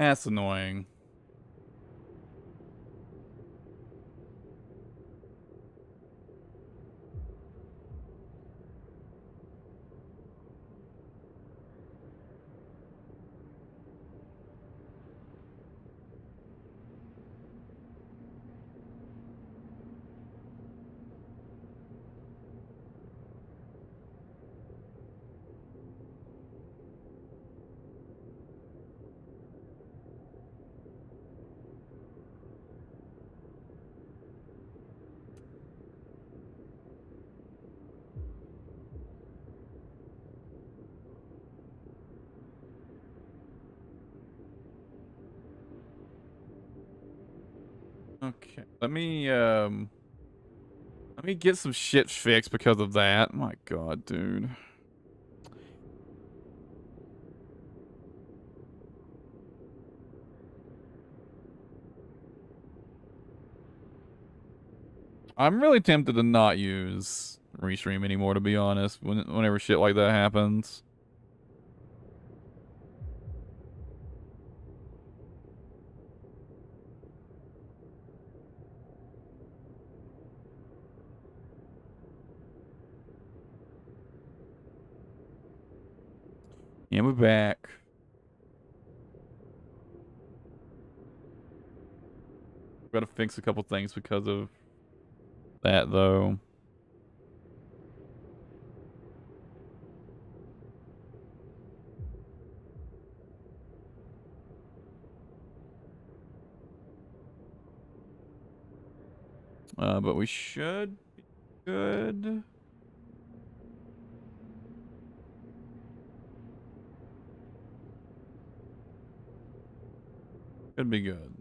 That's annoying. Okay, let me um, let me get some shit fixed because of that. My God, dude. I'm really tempted to not use restream anymore, to be honest. When, whenever shit like that happens. Yeah, we're back. Got to fix a couple things because of that, though. Uh, but we should be good. Could be good.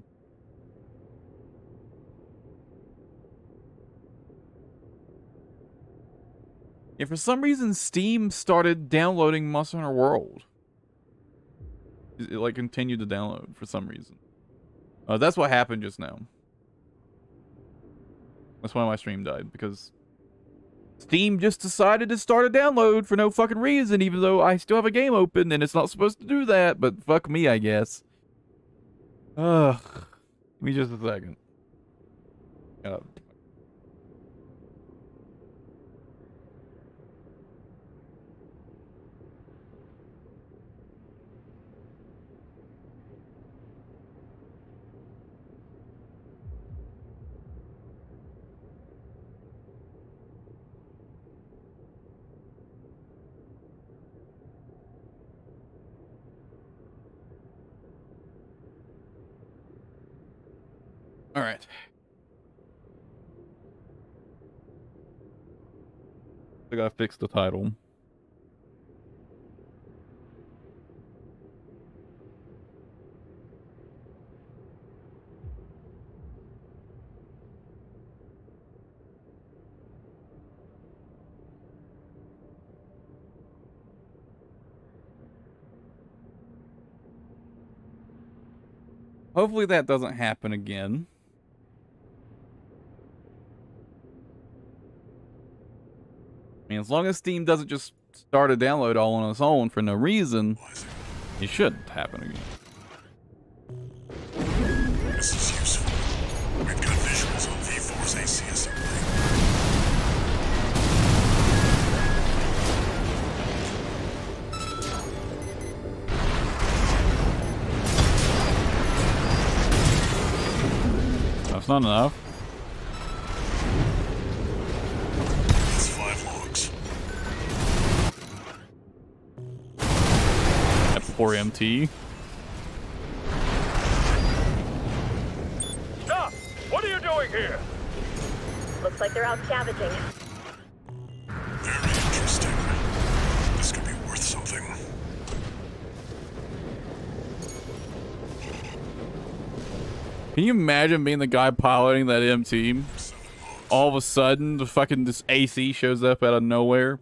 Yeah, for some reason, Steam started downloading Monster Hunter World. It, like continued to download for some reason. Uh, that's what happened just now. That's why my stream died because Steam just decided to start a download for no fucking reason, even though I still have a game open and it's not supposed to do that. But fuck me, I guess. Ugh. Give me just a second. Uh, All right. I gotta fix the title. Hopefully that doesn't happen again. I mean, as long as Steam doesn't just start a download all on its own for no reason, it shouldn't happen again. This is useful. We've got visuals on V4's AC assembly. That's not enough. F4MT. Stop! What are you doing here? Looks like they're out scavenging. Very interesting. This could be worth something. Can you imagine being the guy piloting that MT? All of a sudden, the fucking this AC shows up out of nowhere,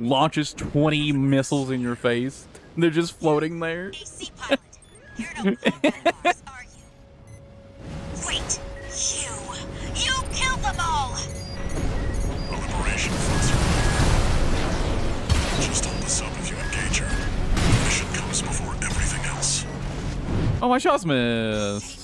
launches 20 missiles in your face. And They're just floating there. AC pilot, you're no combat are you? Wait, you, you killed them all! A liberation fronts Just hold this up if you engage her. Mission comes before everything else. Oh, my shots missed.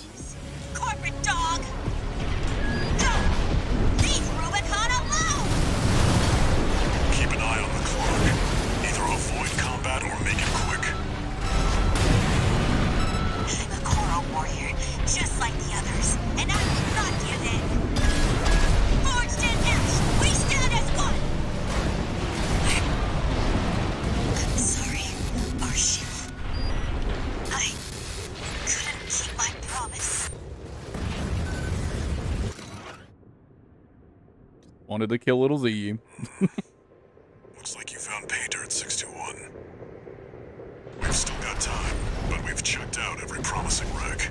Wanted to kill little Z. Looks like you found pay dirt 621. We've still got time, but we've checked out every promising wreck.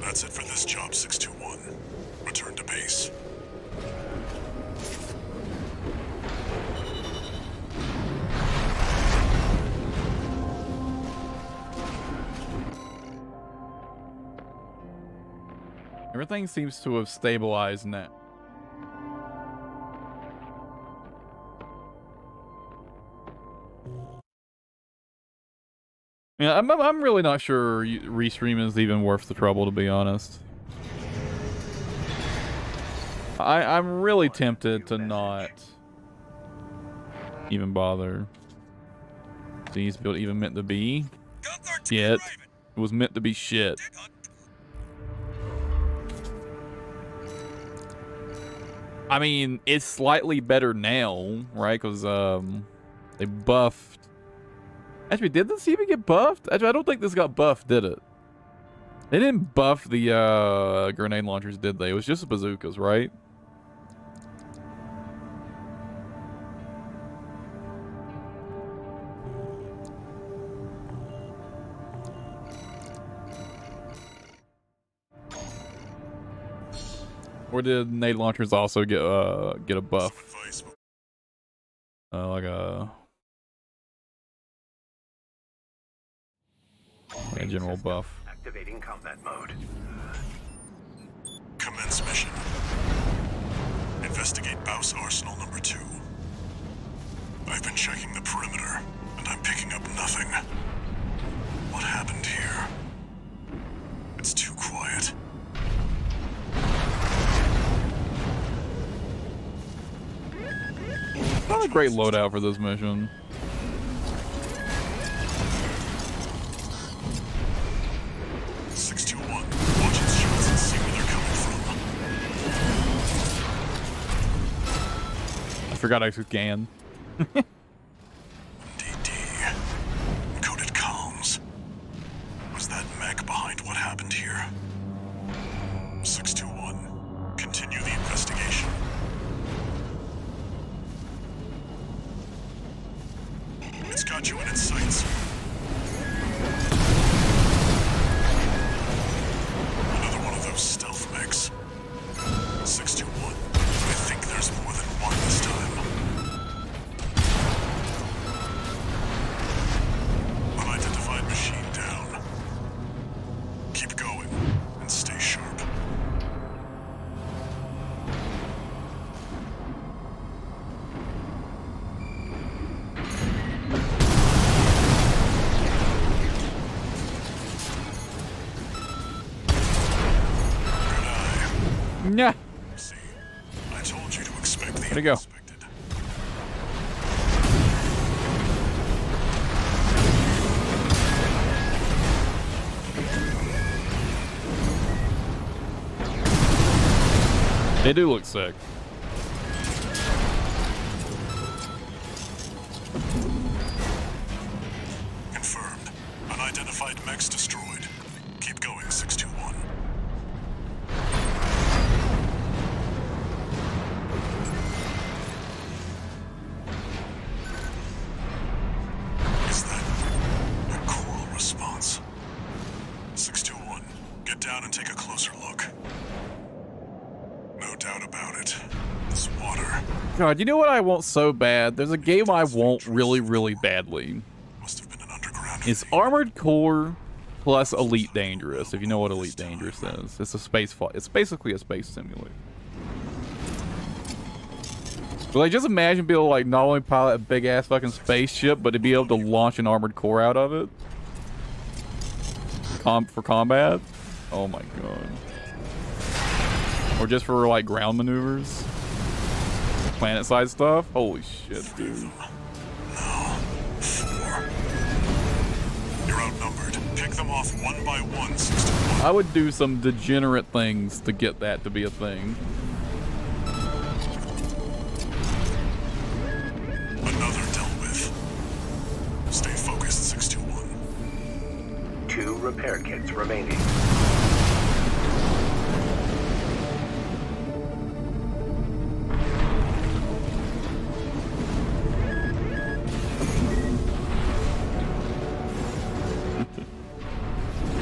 That's it for this job, 621. Return to base. Everything seems to have stabilized now. Yeah, I'm, I'm- really not sure restream is even worth the trouble, to be honest. I, I'm really tempted to not even bother. These build even meant to be shit. It was meant to be shit. I mean, it's slightly better now, right? Because um, they buffed. Actually, did this even get buffed? Actually, I don't think this got buffed, did it? They didn't buff the uh, grenade launchers, did they? It was just the bazookas, right? Or did nade launchers also get uh get a buff? Uh, like a like a general buff. Activating combat mode. Commence mission. Investigate BAWS Arsenal number two. I've been checking the perimeter, and I'm picking up nothing. What happened here? It's too quiet. Not a great loadout for this mission. Forgot I took Gan. do look sick. Confirmed. Unidentified mechs destroyed. God, you know what I want so bad? There's a game I want really, really badly. must have been an underground. It's. Armored Core plus Elite Dangerous, if you know what Elite Dangerous is. It's a space fight. It's basically a space simulator. But like, just imagine being able to like not only pilot a big ass fucking spaceship, but to be able to launch an armored core out of it. com for combat. Oh my god. Or just for like ground maneuvers. Planet side stuff. Holy shit, dude. No. Four. You're outnumbered. Pick them off one by one, 6 to 1. I would do some degenerate things to get that to be a thing. Another dealt with. Stay focused, 621. Two repair kits remaining.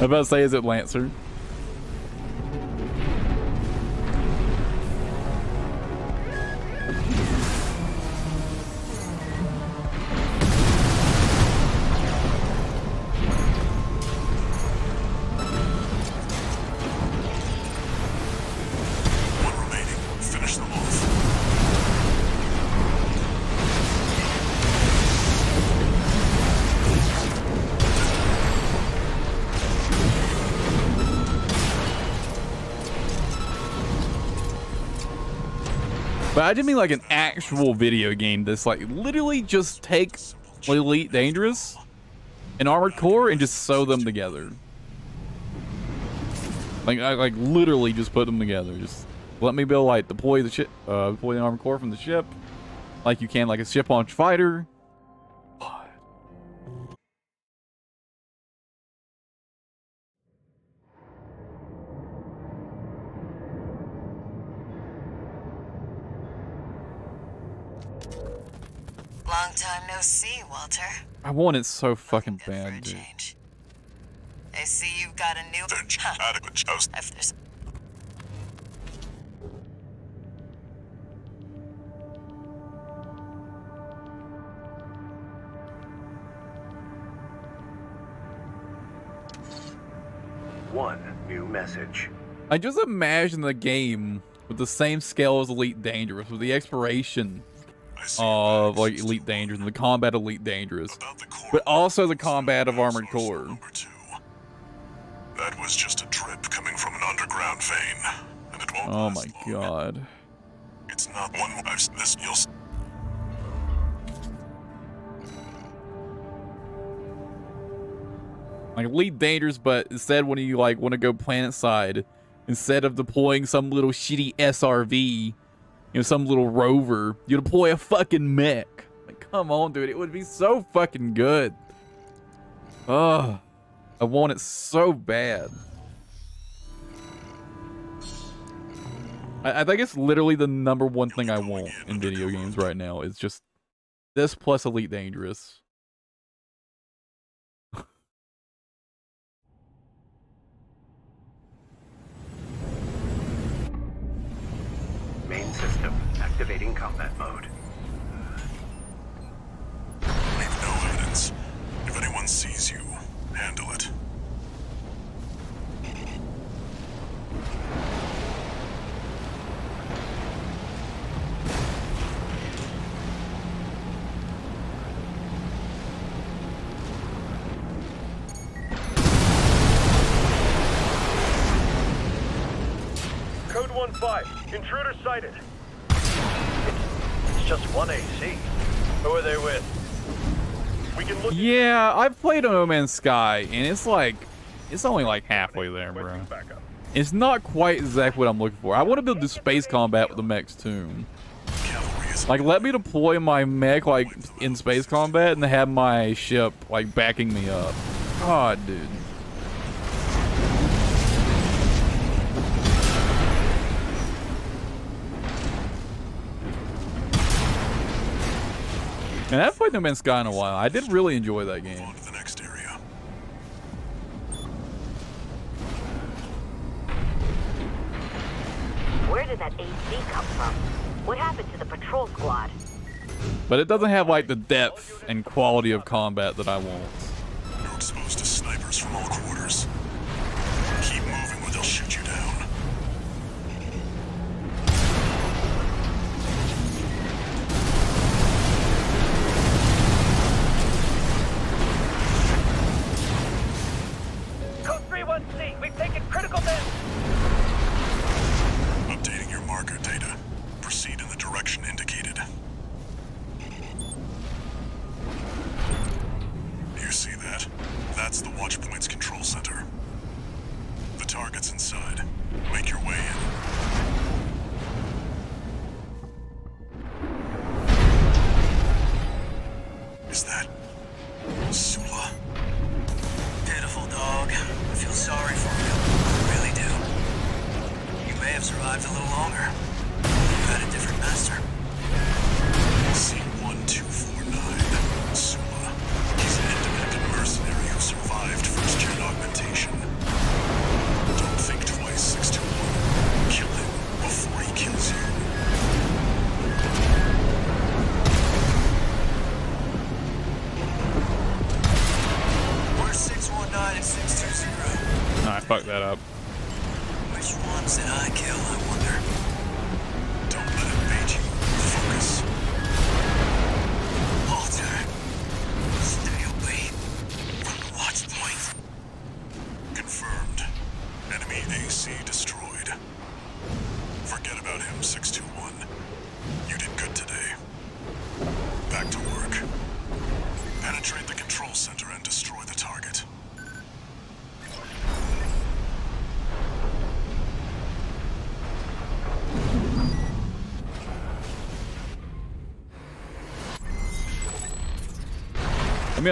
About to say, is it Lancer? I didn't mean like an actual video game that's like literally just take Elite Dangerous and Armored Core and just sew them together. Like I like literally just put them together. Just let me build like deploy the ship, uh, deploy the Armored Core from the ship, like you can like a ship launch fighter. Long time no see, Walter. I want it so fucking Good for a bad, dude. change. I see you've got a new. Adequate joust. If there's One new message. I just imagine the game with the same scale as Elite Dangerous, with the expiration I see of like Elite Dangerous and the combat of Elite Dangerous, About the core but also the combat of Armored Core. That was just a drip coming from an underground vein, and it won't Oh my god. It's not one. I've this. You'll. Like Elite Dangerous, but instead when you like want to go planet side, instead of deploying some little shitty SRV, you know, some little rover, you deploy a fucking mech. Like, come on, dude, it would be so fucking good. Ugh. I want it so bad. I, I think it's literally the number one thing I want in video games right now. Is just this plus Elite Dangerous. Activating combat mode. Leave no evidence. If anyone sees you, handle it. Code 1-5. Intruder sighted. It's, just one AC. Who are they with? We can look Yeah, I've played No Man's Sky, and it's like, it's only like halfway there, bro. It's not quite exactly what I'm looking for. I want to build the space combat with the mechs too. Like, let me deploy my mech like in space combat and have my ship like backing me up. God, dude. And I haven't played No Man's Sky in a while. I did really enjoy that game. on to the next area. Where did that AC come from? What happened to the patrol squad? But it doesn't have like the depth and quality of combat that I want. You're exposed to snipers from all quarters.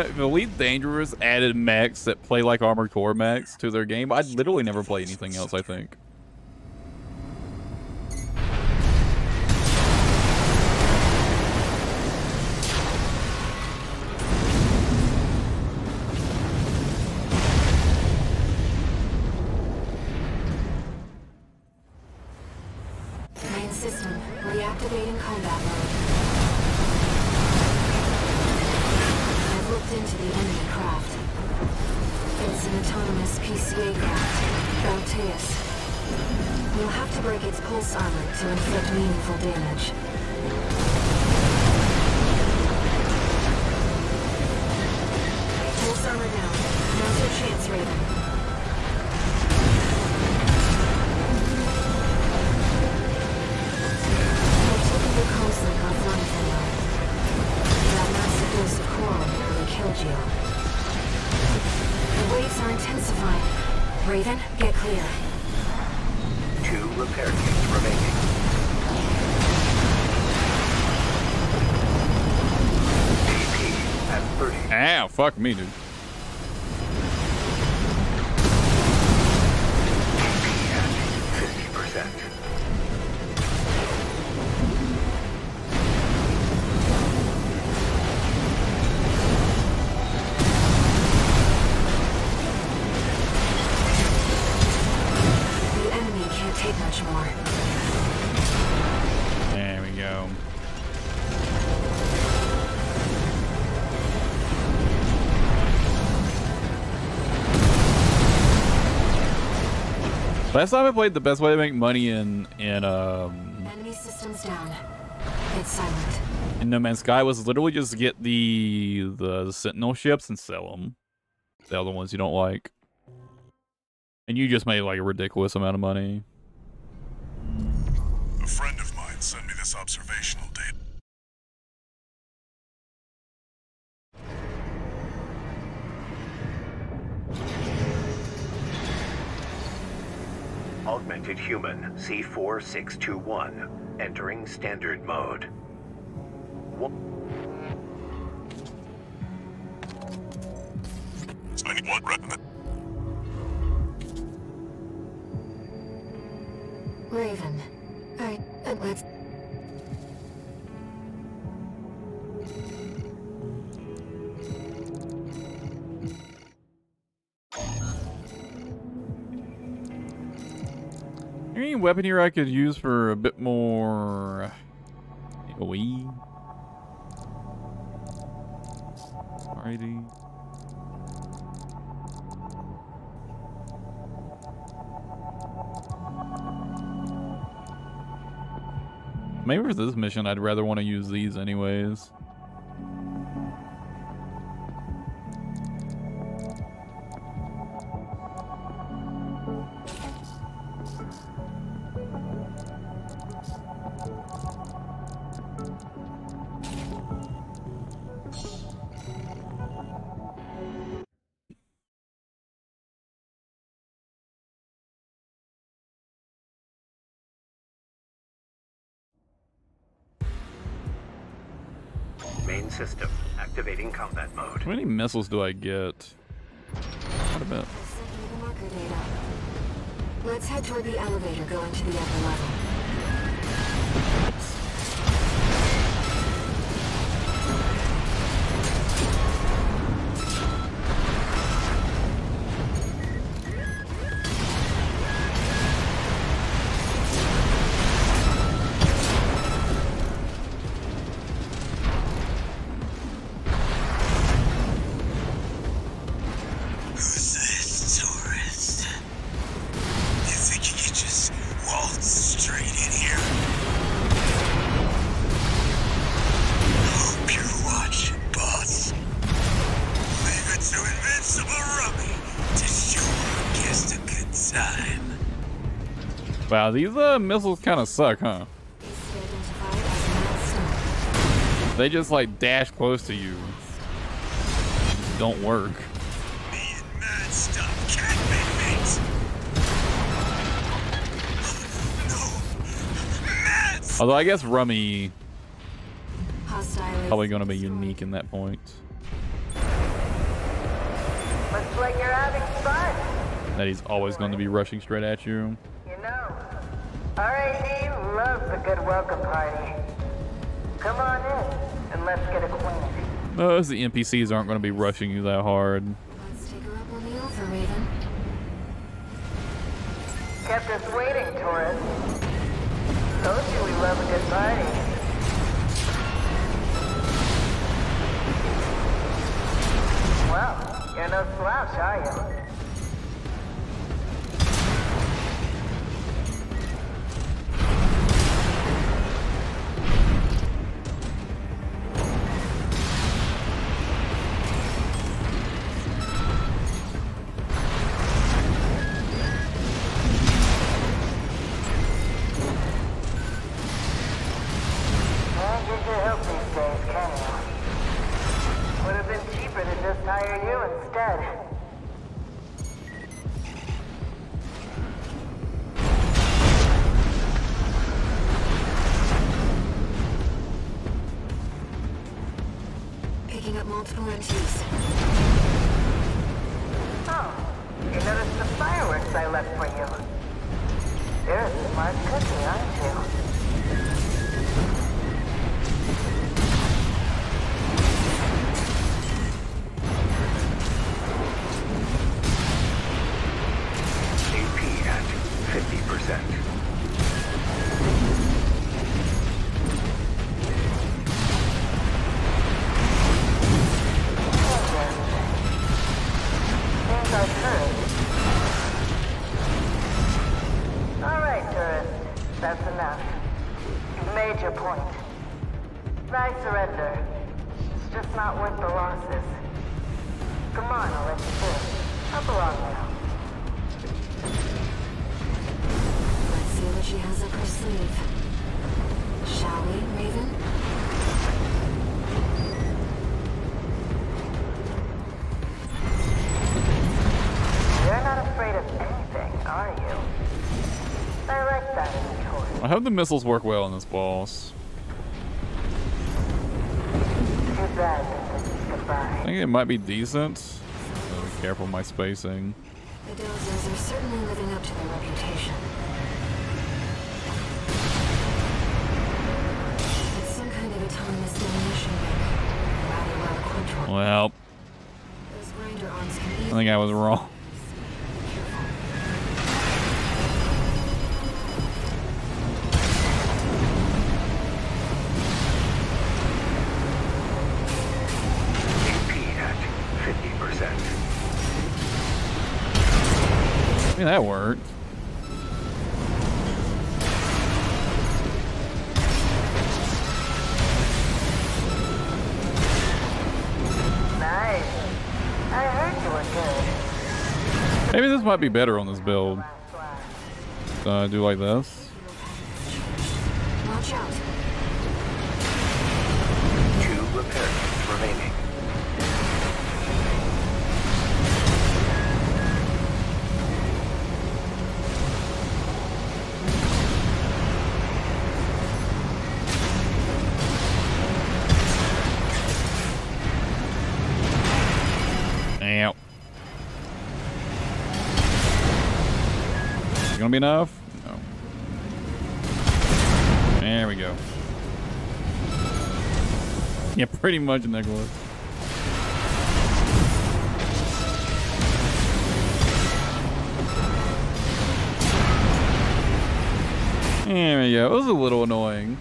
I if Elite Dangerous added mechs that play like Armored Core mechs to their game, I'd literally never play anything else, I think. Fuck me, dude. Last time I played, the best way to make money in in um Enemy systems down. It's silent. in No Man's Sky was literally just get the the Sentinel ships and sell them. Sell the ones you don't like, and you just made like a ridiculous amount of money. A friend of mine sent me this observational data. Human C4621 entering standard mode. One. Raven. I. Weapon here I could use for a bit more uh, AoE? Alrighty. Maybe for this mission, I'd rather want to use these anyways. Missiles do I get? What about? Let's head toward the elevator going to the upper level. Wow, these uh, missiles kind of suck, huh? Easily identified as a milestone. They just like dash close to you. Don't work. Me and mad stuff can't be mixed. No. Mad stuff. Although I guess Rummy probably gonna be unique in that point. Looks like you're having fun, That he's always going to be rushing straight at you. You. RAD loves a good welcome party. Come on in, and let's get acquainted. Most of the NPCs aren't going to be rushing you that hard. Let's take her up on the offer, Raven. Kept us waiting, tourist. Told you we love a good party. Well, you're no slouch, are you? On, I'll let you through. Up along now. Let's see what she has up her sleeve. Shall we, Raven? You're not afraid of anything, are you? I like that in a. I hope the missiles work well on this boss. Too bad this is I think it might be decent. Careful with my spacing. The Dozers are certainly living up to their reputation. It's some kind of autonomous demolition. Rather well equipped. Well, Those grinder arms can I think I was wrong. Mean, that worked. Nice. I heard you were good. Maybe this might be better on this build. Uh, do like this. Enough? No. There we go. Yeah, pretty much in Nicholas. There we go. It was a little annoying.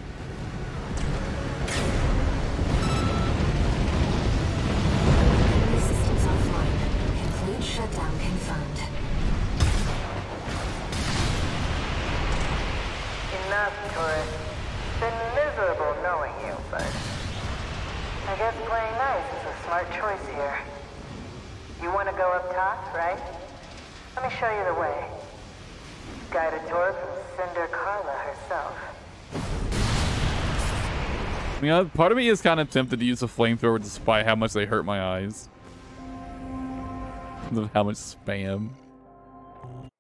You know, part of me is kind of tempted to use a flamethrower despite how much they hurt my eyes. Of how much spam.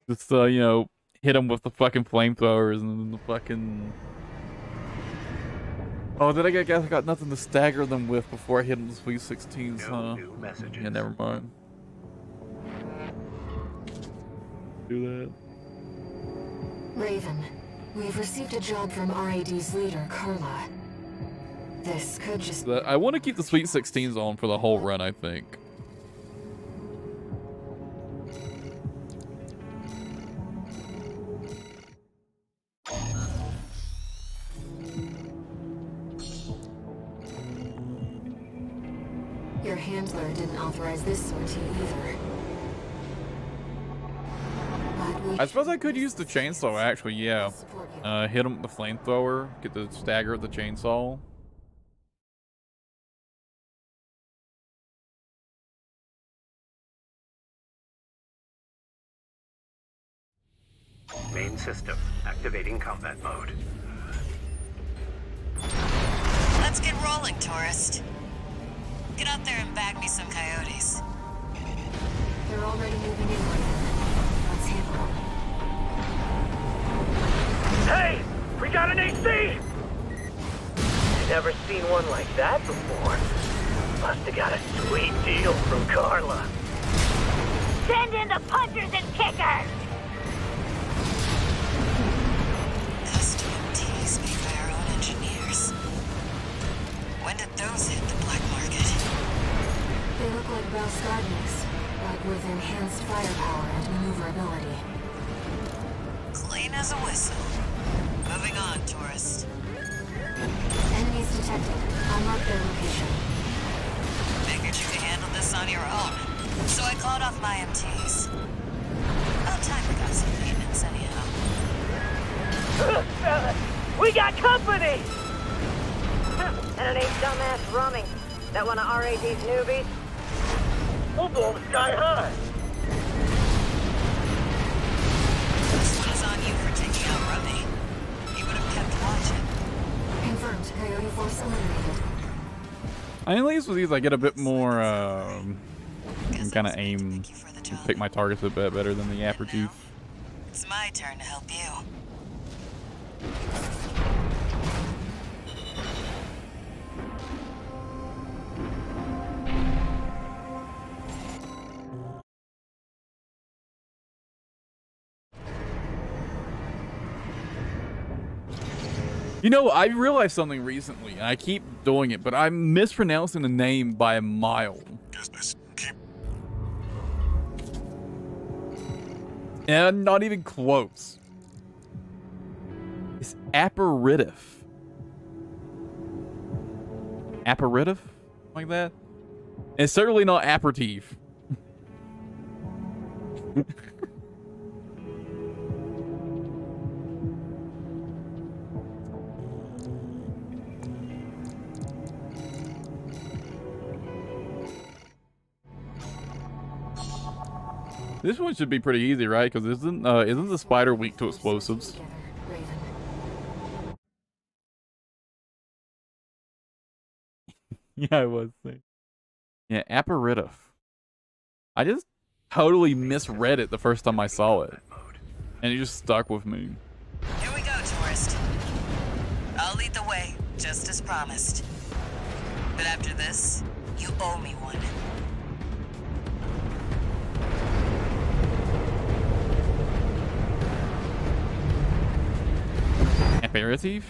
Just, uh, you know, hit them with the fucking flamethrowers and the fucking... Oh, did I get, guess I got nothing to stagger them with before I hit them with Sweet 16s, No huh? new messages. Yeah, never mind. Do that. Raven, we've received a job from RAD's leader, Carla. This could just I want to keep the Sweet 16s on for the whole run, I think. Your handler didn't authorize this sortie either. I suppose I could use the chainsaw, actually, yeah. Uh, hit him with the flamethrower, get the stagger of the chainsaw. Main system activating combat mode. Let's get rolling, tourist. Get out there and bag me some coyotes. They're already moving in, Let's handle. Hey! We got an AC! Never seen one like that before. Must have got a sweet deal from Carla. Send in the punchers and kickers! Custom MTs made by our own engineers. When did those hit the black market? They look like Valskadniks, but with enhanced firepower and maneuverability. Clean as a whistle. Moving on, tourist. Enemies detected. I'll mark their location. Figured you could handle this on your own. So I called off my MTs. About time we got some maintenance anyhow. We got company! and it ain't dumbass Rummy. That one of RAD's newbies? We'll blow them sky high. This one is on you for taking out Rummy. He would have kept watching. Confirmed. Coyote force eliminated. I mean, at least with these, I get a bit more, um, kind of to aim, pick you for the job. pick my targets a bit better than the And Aperitif. now, It's my turn to help you. You know, I realized something recently, and I keep doing it, but I'm mispronouncing the name by a mile. And not even close. It's aperitif. Aperitif? Like that? It's certainly not aperitif. This one should be pretty easy, right? Because isn't uh, isn't the spider weak to explosives? Yeah, I was. Thinking. Yeah, aperitif. I just totally misread it the first time I saw it, and it just stuck with me. Here we go, tourist. I'll lead the way, just as promised. But after this, you owe me one. Aperitif?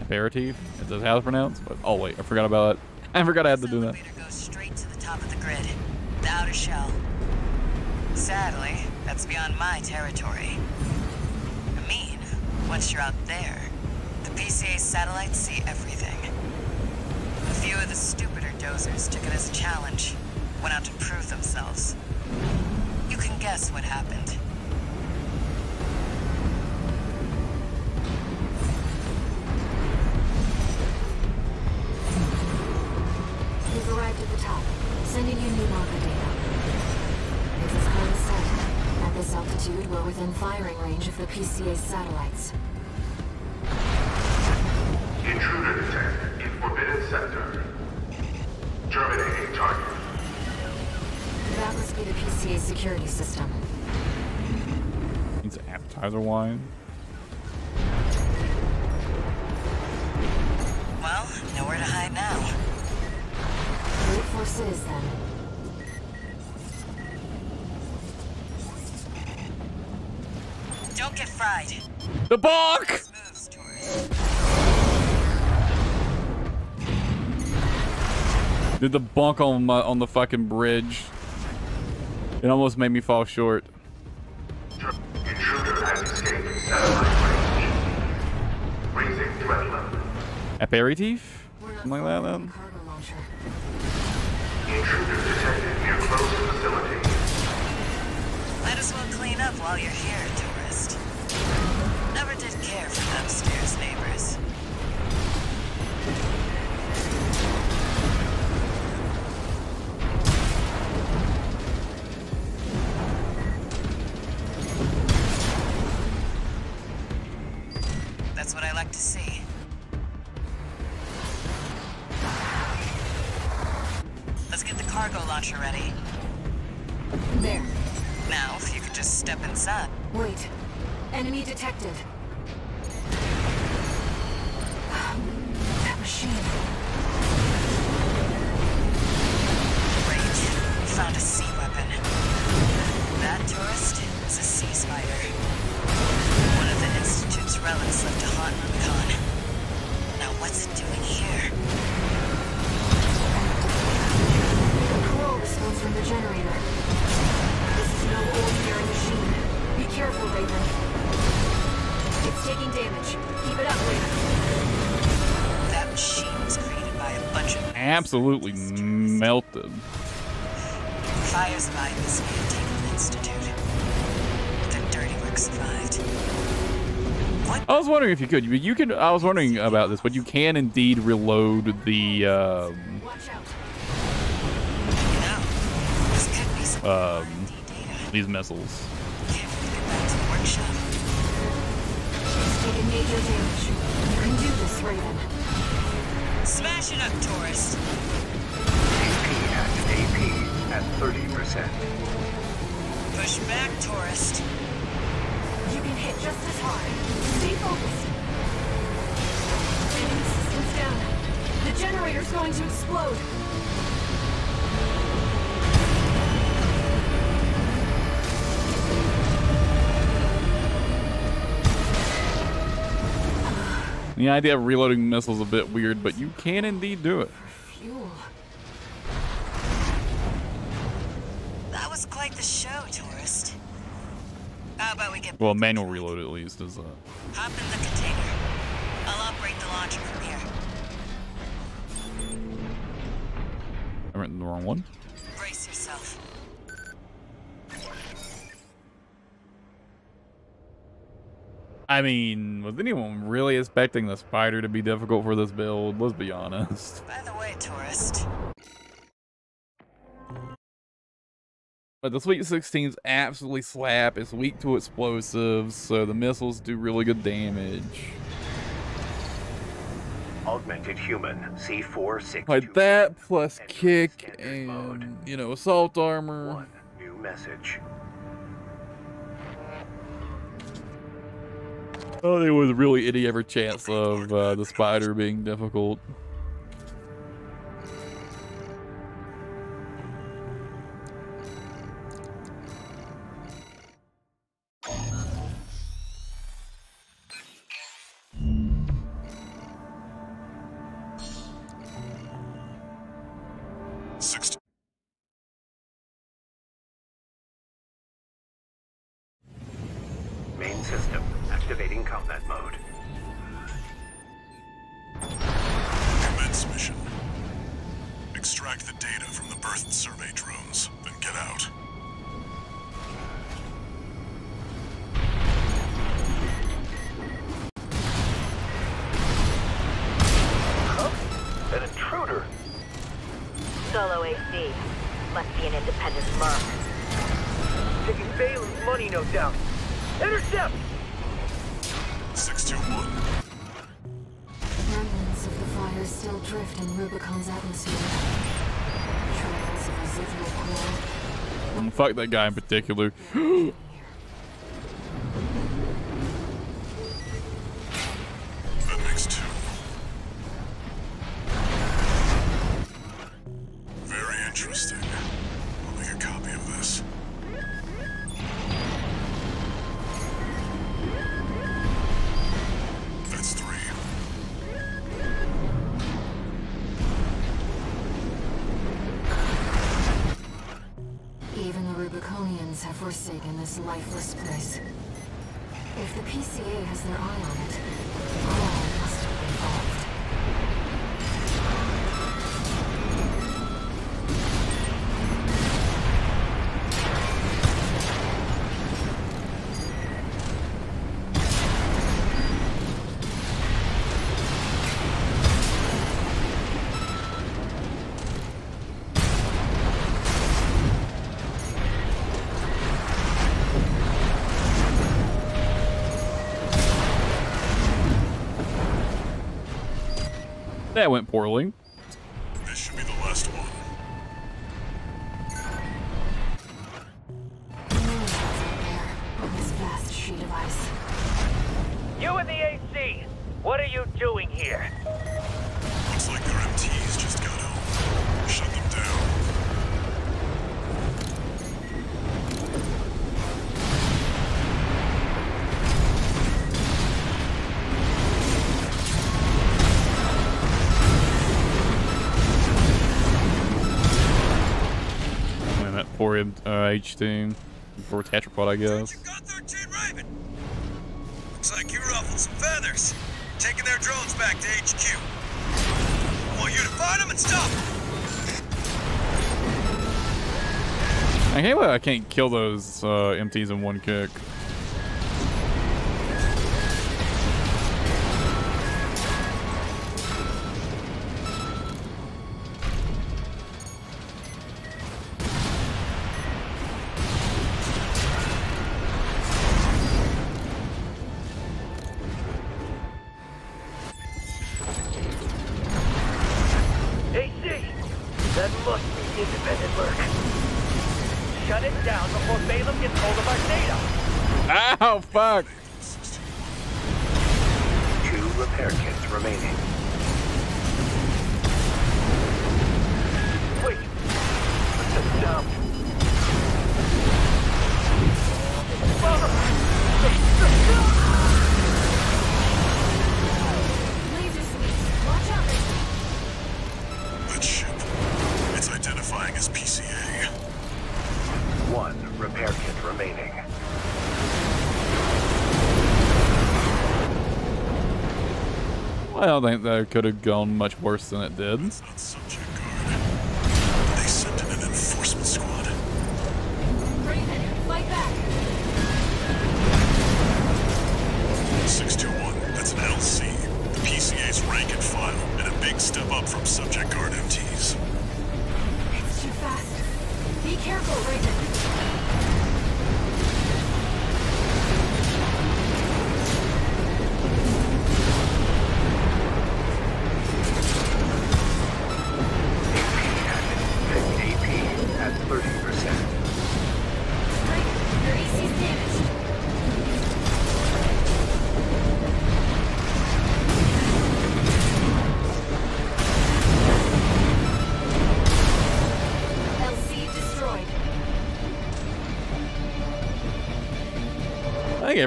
Aperitif? Is that how it's pronounced? But, oh wait, I forgot about it. I forgot I had to do that. Goes straight to the top of the grid, the outer shell. Sadly, that's beyond my territory. I mean, once you're out there, PCA satellites see everything. A few of the stupider dozers took it as a challenge, went out to prove themselves. You can guess what happened. You've arrived at the top. Sending you new marker data. As is at this altitude, we're within firing range of the PCA satellites. Intruder detected in Forbidden Sector. Terminating target. That must be the PCA security system. Needs appetizer wine. Well, nowhere to hide now. Wait for Sis then. Don't get fried. The bonk! Did the bunk on my on the fucking bridge. It almost made me fall short. Aperitif? Something like that then? Might as well clean up while you're here, tourist. Never did care for upstairs. Absolutely melted. fires of Ibis Maintainment Institute. Their dirty work survived. What? I was wondering if you could. You, you can. I was wondering about this, but you can indeed reload the um, Watch out. You know, this could be some Um, these missiles. Can't wait to get back to the workshop. It's taken major damage. You can do this, Raven. Smash it up, tourist. AP active AP at 30%. Push back, tourist. You can hit just as hard. Stay focused. Enemy systems down. The generator's going to explode. The idea of reloading missiles is a bit weird, but you can indeed do it. Fuel. That was quite the show, tourist. How about we get Well, manual reload at least is. Uh, hop in the container? I'll operate the launcher from here. I went in the wrong one. Brace yourself. I mean, was anyone really expecting the spider to be difficult for this build? Let's be honest. By the way, tourist, But the Sweet 16's absolutely slap. It's weak to explosives, so the missiles do really good damage. Augmented human C462. Like that plus kick standard mode. and, you know, assault armor. One new message. Oh, there was really any ever chance of uh, the spider being difficult. that guy in particular. poorly. Uh, H team. for Tetrapod, I guess. Looks like you ruffled some feathers. Taking their drones back to HQ. I want you to find them and stop them. I hate why I can't kill those uh, MTs in one kick. I think that could have gone much worse than it did.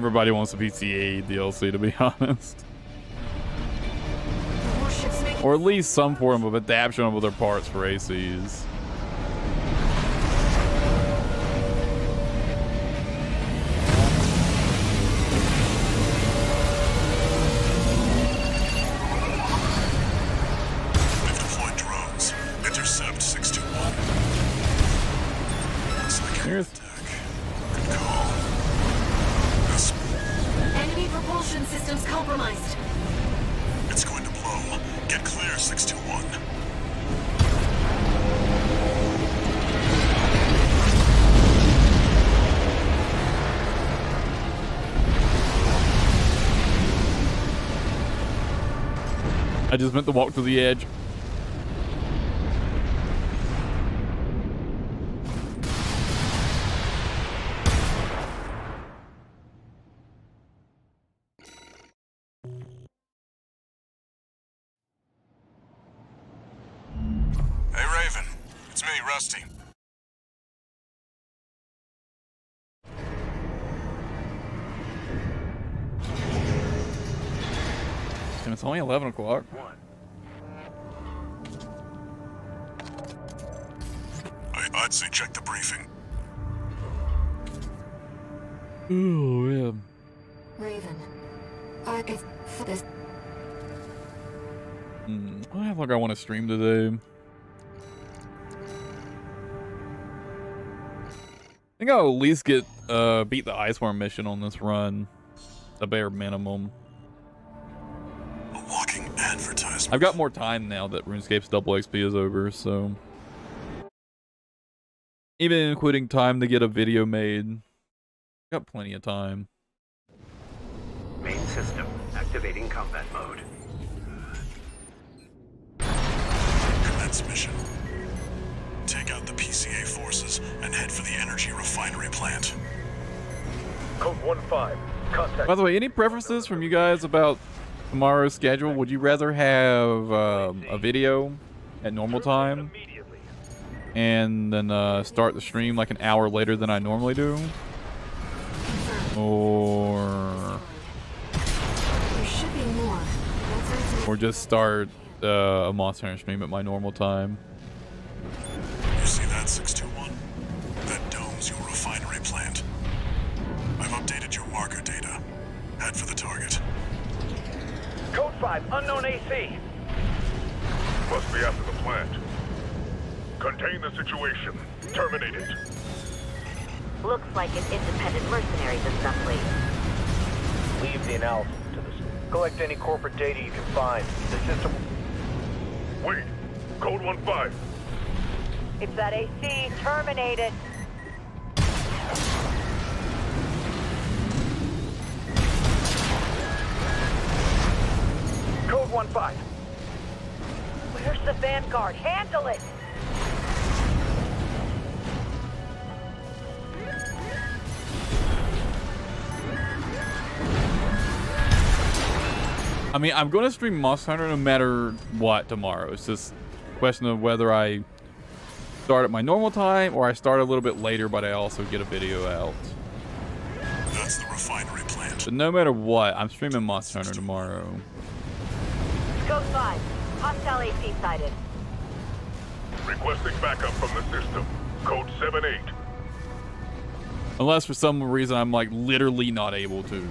Everybody wants a PCA DLC, to be honest. Or at least some form of adaptation of other parts for ACs. Meant to walk to the edge. Stream today. I think I'll at least get uh beat the Iceworm mission on this run. The bare minimum. A walking advertisement. I've got more time now that RuneScape's double XP is over, so even including time to get a video made, got plenty of time. Main system activating combat mode. Commence mission. Take out the PCA forces and head for the energy refinery plant. Code 1-5. Contact. By the way, any preferences from you guys about tomorrow's schedule? Would you rather have um, a video at normal time and then uh, start the stream like an hour later than I normally do? Or There should be more. That's answer. or just start uh, a Monster Hunter stream at my normal time? You see that, 621? That dome's your refinery plant. I've updated your marker data. Head for the target. Code 5. Unknown AC. Must be after the plant. Contain the situation. Terminate it. Looks like an independent mercenaries assembly. Leave the analysis to this. Collect any corporate data you can find. The system. Wait. Code 1-5. It's that AC. Terminate it. Code 1-5. Where's the Vanguard? Handle it! I mean, I'm going to stream Monster Hunter no matter what tomorrow. It's just a question of whether I start at my normal time or I start a little bit later, but I also get a video out. That's the refinery plant. But no matter what, I'm streaming Monster Hunter tomorrow. Code 5. Hostile AC sighted. Requesting backup from the system. Code 7-8. Unless for some reason I'm like literally not able to.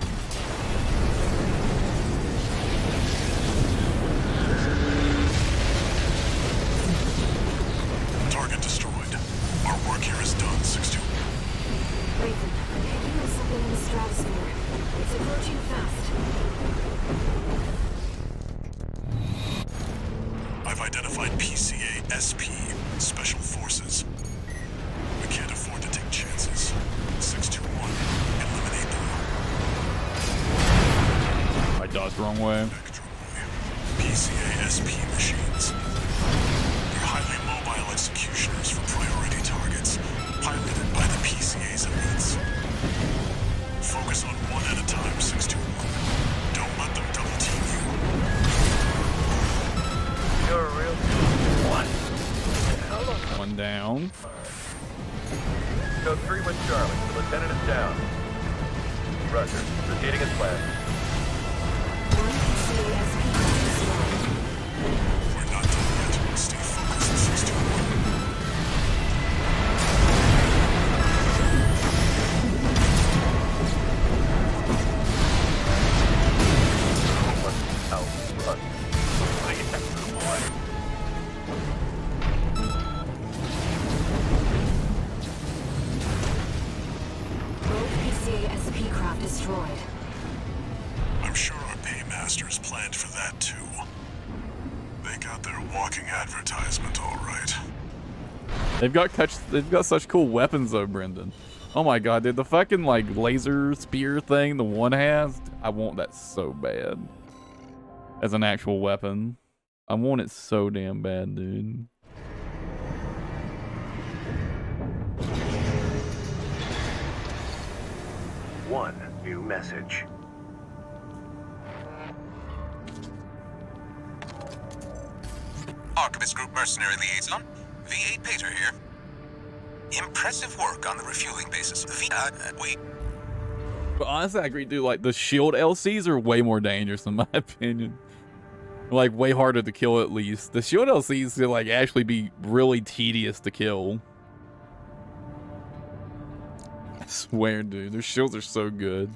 They've got such they've got such cool weapons though, Brendan. Oh my god, dude, the fucking like laser spear thing the one has, I want that so bad. As an actual weapon. I want it so damn bad, dude. One new message. Arquebus Group Mercenary Liaison, V8 Pater here. Impressive work on the refueling basis. V- uh, wait, But honestly, I agree, dude. Like the shield LCs are way more dangerous in my opinion. Like way harder to kill at least. The shield LCs could like actually be really tedious to kill. I swear, dude, their shields are so good.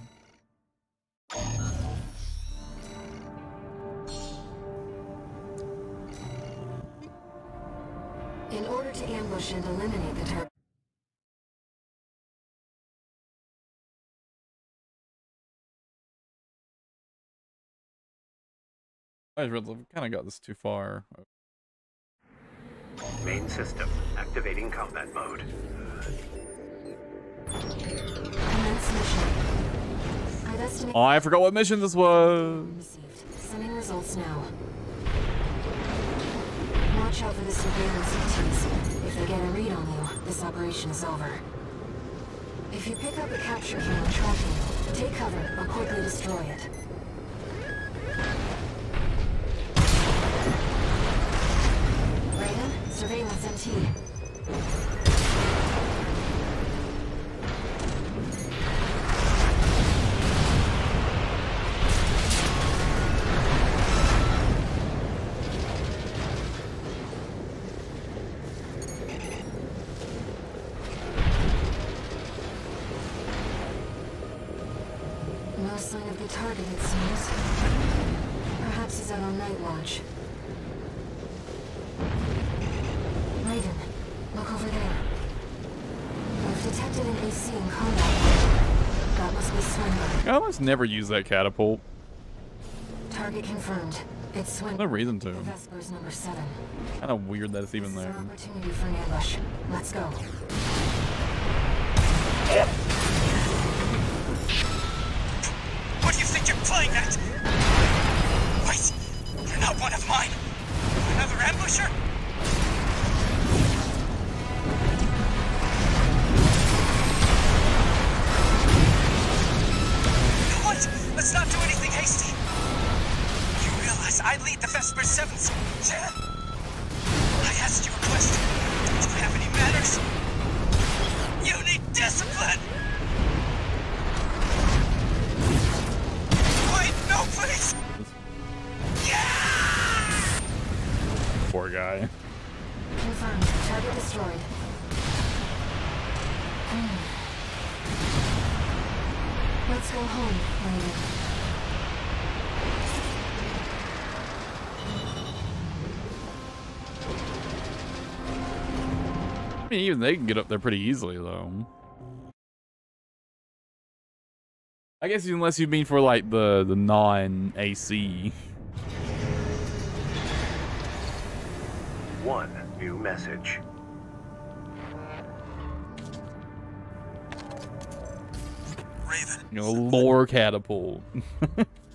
In order to ambush and eliminate the target. I kind of got this too far. Main system activating combat mode. Commence mission. I've estimated Oh, I forgot what mission this was. received. Sending results now. Watch out for the surveillance ETs. If they get a read on you, this operation is over. If you pick up a capture cam tracking you, take cover or quickly destroy it. Raven, surveillance MT. almost never use that catapult. Target confirmed. It's Swinburne. No reason to. The Vesper's number seven. Kind of weird that it's even This is there. opportunity for an ambush. Let's go. Mean, even they can get up there pretty easily, though. I guess unless you mean for like the the non AC. One new message. You know, lore catapult.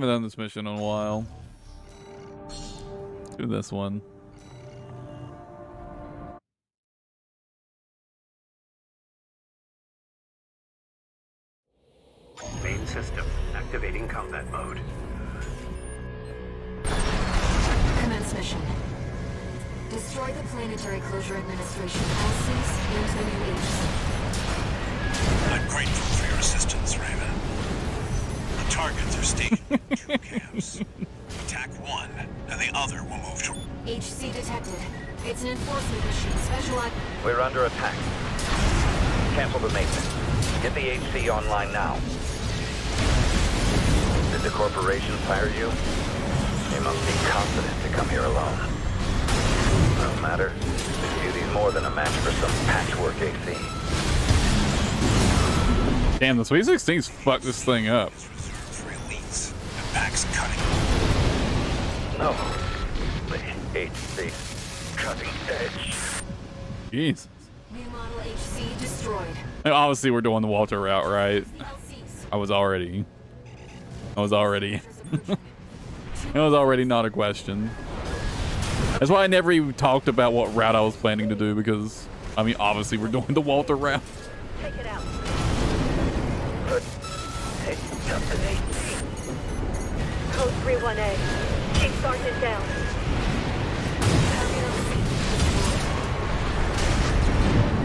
haven't done this mission in a while. Do this one. Main system activating combat mode. Commence mission. Destroy the Planetary Closure Administration all into the new. I'm grateful for your assistance, Raven. The targets are stationed in two camps. Attack one, and the other will move to... HC detected. It's an enforcement machine specialized. We're under attack. Cancel the maintenance. Get the HC online now. Did the corporation fire you? They must be confident to come here alone. No matter. This beauty's more than a match for some patchwork AC. Damn, the Sweet 16's fucked this thing up. For elites. And Pax cutting. No. The HC. Cutting edge. Jeez. New model HC destroyed. And Obviously, we're doing the Walter route, right? I was already. I was already. it was already not a question. That's why I never even talked about what route I was planning to do because, I mean, obviously we're doing the Walter route. Take it out. But hey, just. Code 31A. Keep Sergeant down.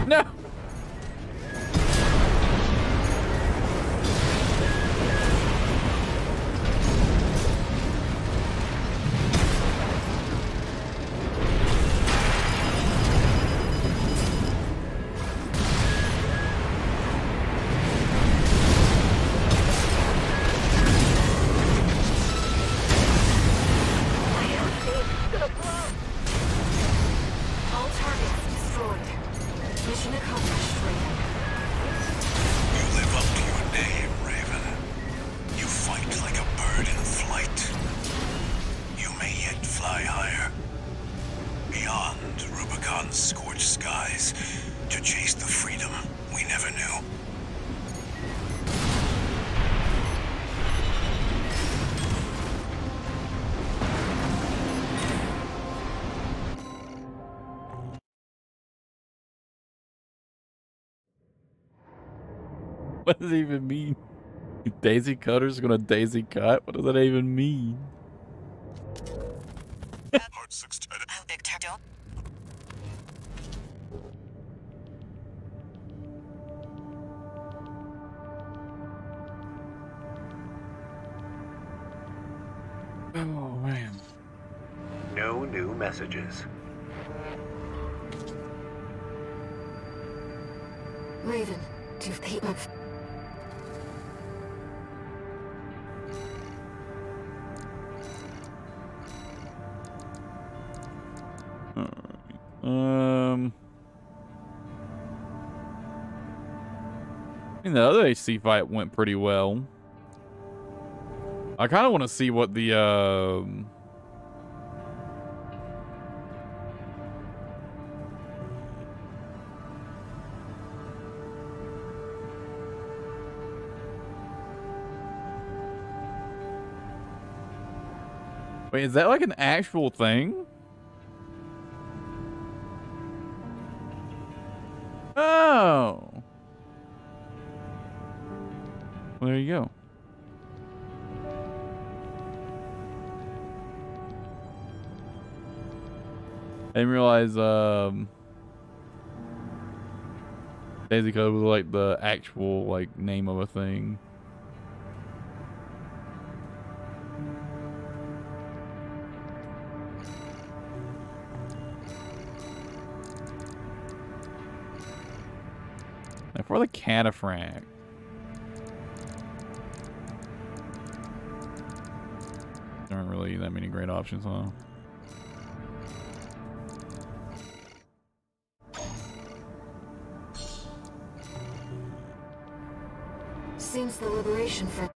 No. Mission accomplished, What does it even mean? Daisy Cutter's gonna daisy cut? What does that even mean? Part 6 Oh, Victor, don't. Oh man. No new messages. HC fight went pretty well. I kind of want to see what the um. Wait, is that like an actual thing? I didn't realize um Daisy Code was like the actual like name of a thing. Now for the cataphract. There aren't really that many great options, huh? The liberation front.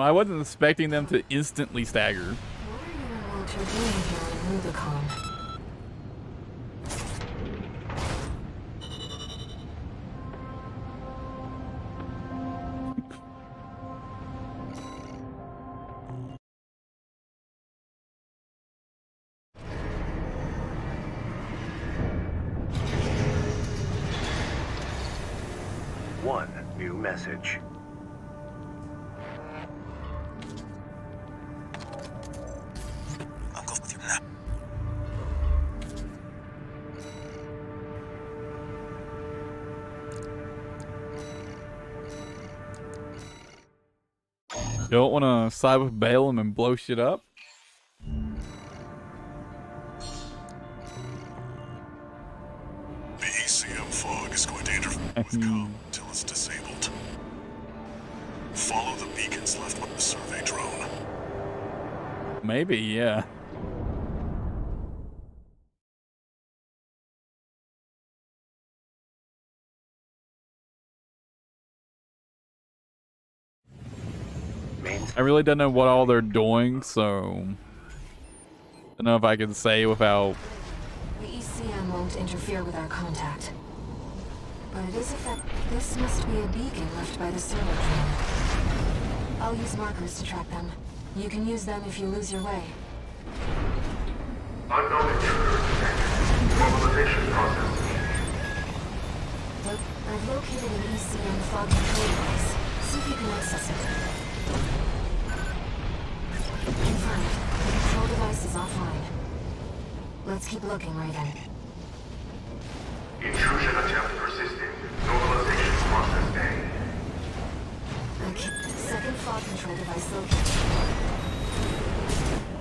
I wasn't expecting them to instantly stagger. Don't want to side with Balam and blow shit up. The ECM fog is going to interfere with com until it's disabled. Follow the beacons left with the survey drone. Maybe, yeah. I really don't know what all they're doing, so I don't know if I can say without. The ECM won't interfere with our contact. But it is effect. This must be a beacon left by the survey drone. I'll use markers to track them. You can use them if you lose your way. Unknown intruder detected. Mobilization process. Look, I've located an ECM fog control device. See if you can access it. Confirmed. The control device is offline. Let's keep looking, Raven. Intrusion attempt persisting. Mobilization process A. Okay. Second fog control device located.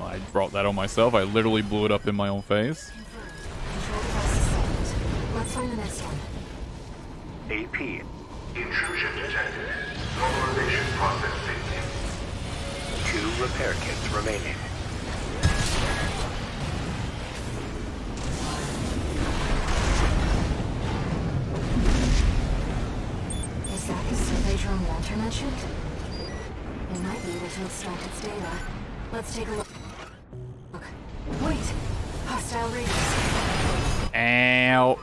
I brought that on myself. I literally blew it up in my own face. Let's find the next one. AP. Intrusion detected. Mobilization process. Two repair kits remaining. Is that the survey drone Walter mentioned? We might be able to extract its data. Let's take a look. Look. Wait! Hostile radius. Ow.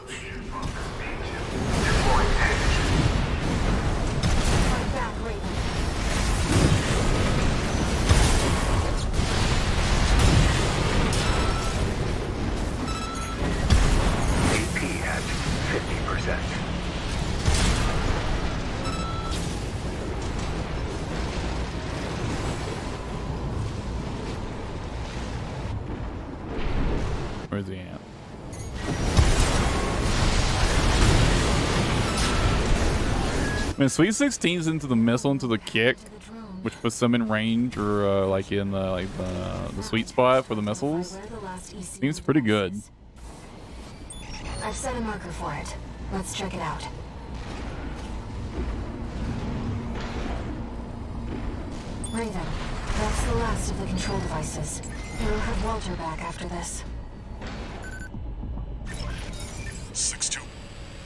Man, Sweet 16's into the missile, into the kick, To the drone. which puts them in range or uh, like in the like the, the sweet spot for the missiles. Where the last ECM Seems pretty good. I've set a marker for it. Let's check it out. Raven, that's the last of the control devices. We'll have Walter back after this. 6-2.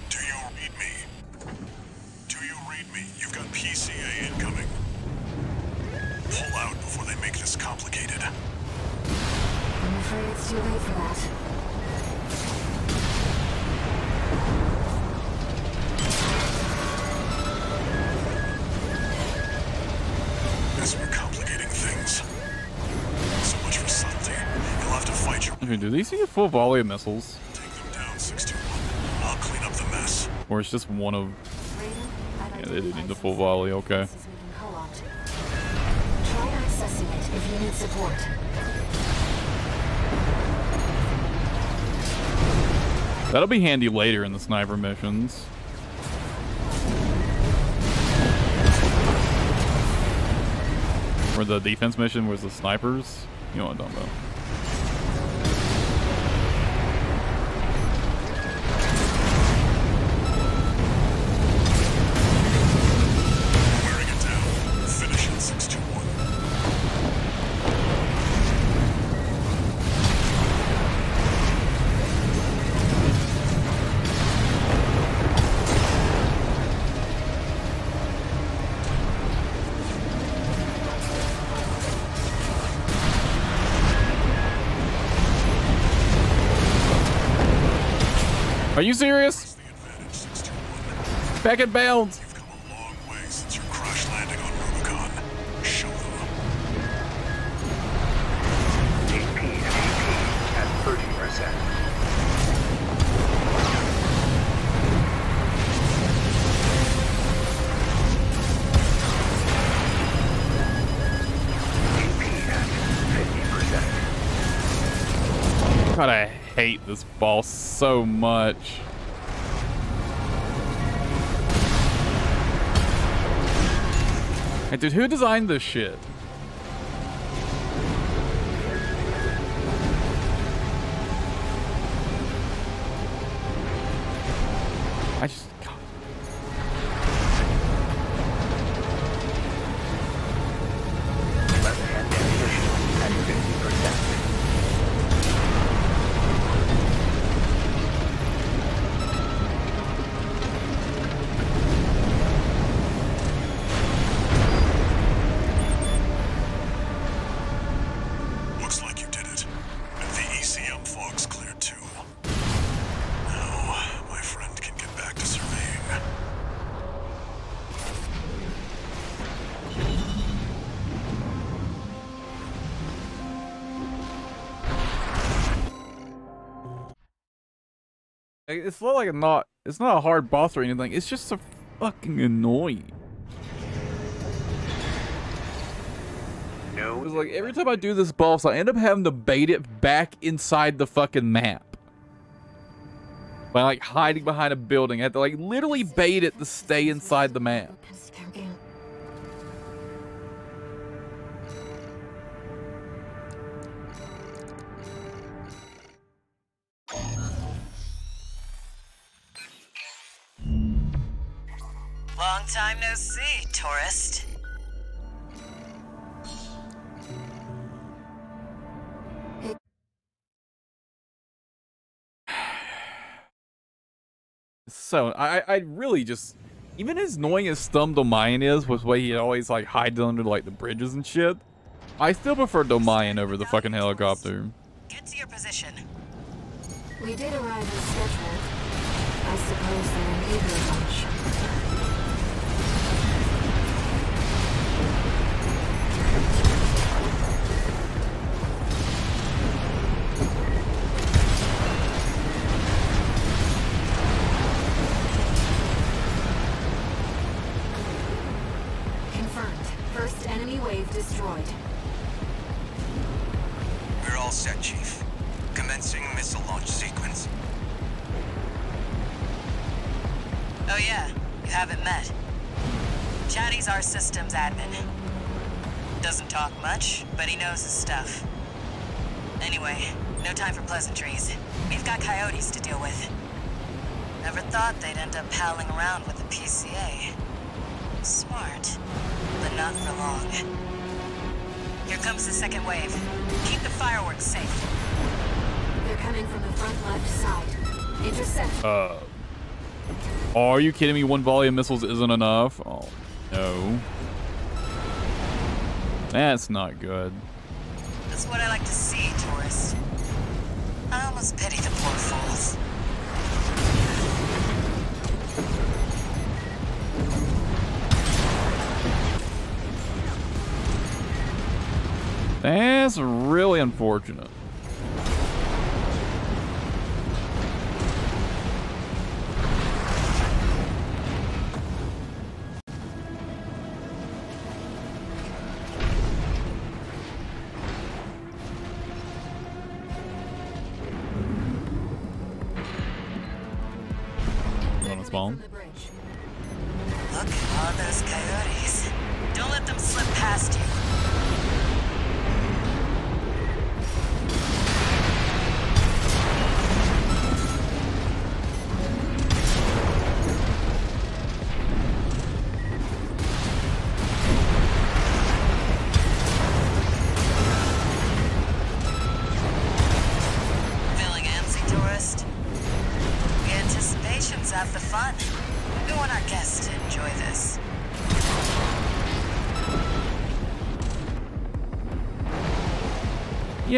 Do you read me? Do you read me? You've got PCA incoming. Pull out before they make this complicated. I'm afraid it's too late for that. As we're complicating things. So much for subtlety. You'll have to fight your Okay, do these see a full volley of missiles? Take them down, 6-2. I'll clean up the mess. Or it's just one of didn't need the full volley, okay. Try accessing it if you need support. That'll be handy later in the sniper missions. Or the defense mission was the snipers. You know what I'm talking about. Back at bounds. You've come a long way since your crash landing on Rubicon. Show them. AP AP at 30%. AP at 50%. God, I hate this boss so much. Hey, dude, who designed this shit? It's not like a not. It's not a hard boss or anything. It's just so fucking annoying. No It's like every time I do this boss, I end up having to bait it back inside the fucking map. By like hiding behind a building. I have to like literally bait it to stay inside the map. Long time no see, tourist. So I I really just even as annoying as Stum Domain is with the way he always like hides under like the bridges and shit, I still prefer Domain over the fucking helicopter. Get to your position. We did arrive as scheduled. I suppose they're an eager are you kidding me? One volley of missiles isn't enough? Oh, no. That's not good. That's what I like to see, tourist. I almost pity the poor fools. That's really unfortunate.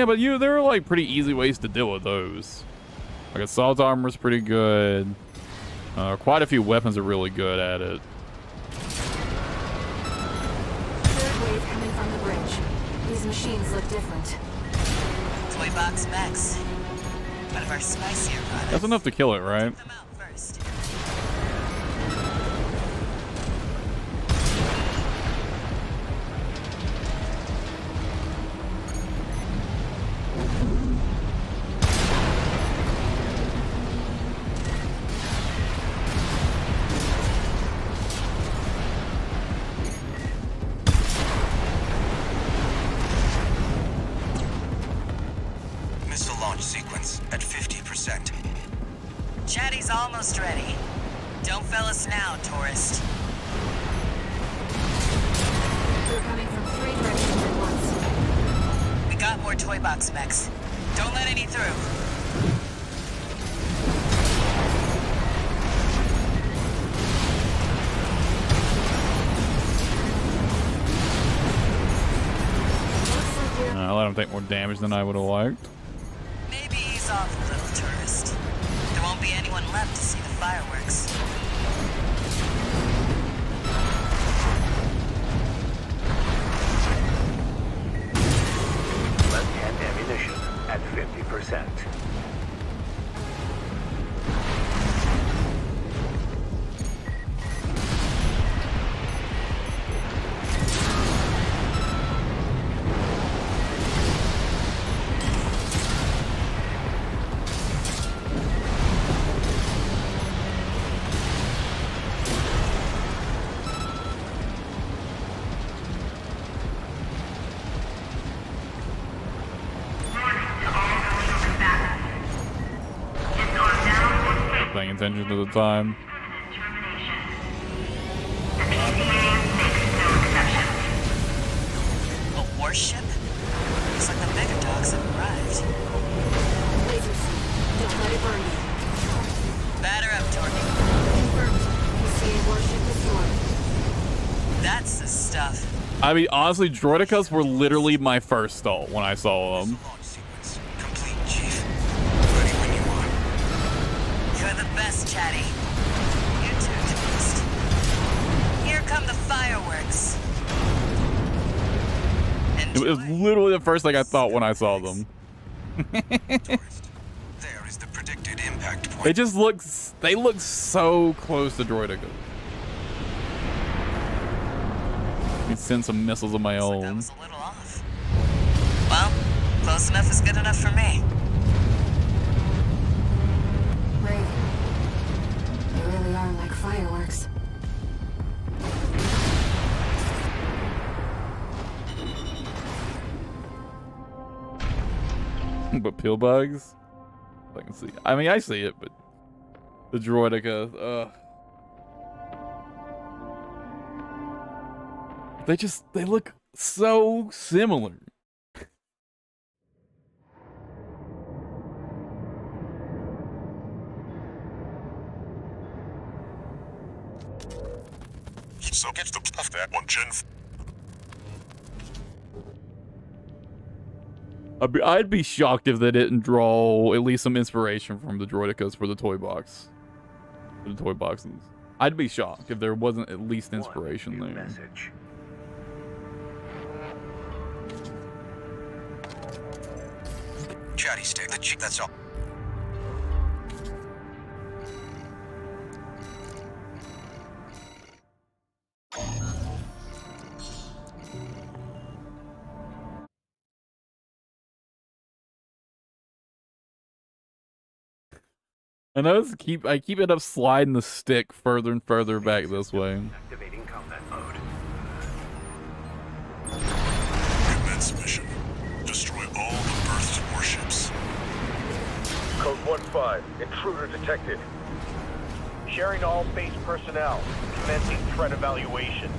Yeah, but you there are like pretty easy ways to deal with those. Like assault armor is pretty good. Uh, quite a few weapons are really good at it. Third wave coming from the bridge. These machines look different. Toy Box Max. One of our spicier products. That's enough to kill it, right? Almost ready. Don't fail us now, tourist. They're coming from three directions at once. We got more Toy Box mechs. Don't let any through. Looks like we're I let him take more damage than I would have liked. Attention to the time. A warship? Looks like the bigger dogs have arrived. laser seed. Don't burn you. Batter up, Torque. Confirmed. PCA warship destroyed. That's the stuff. I mean, honestly, Droidekas were literally my first thought when I saw them. First thing I thought when I saw them. Tourist. There is the predicted impact point. It just looks, they look so close to Droidekas. I can send some missiles of my Looks like that own. was a little off. Well, close enough is good enough for me. Raven. They really are like fireworks. but pill bugs? I can see. I mean, I see it, but the droideka. ugh. They just, they look so similar. So get the stuff that one gen. I'd be, I'd be shocked if they didn't draw at least some inspiration from the Droidekas for the toy box. For the toy boxes. I'd be shocked if there wasn't at least inspiration there. Message. Chatty stick. The chick. That's all. I notice keep I keep it up sliding the stick further and further back this way. Activating combat mode. Commence mission. Destroy all the berthed warships. Code 1-5, intruder detected. Sharing all base personnel. Commencing threat evaluation.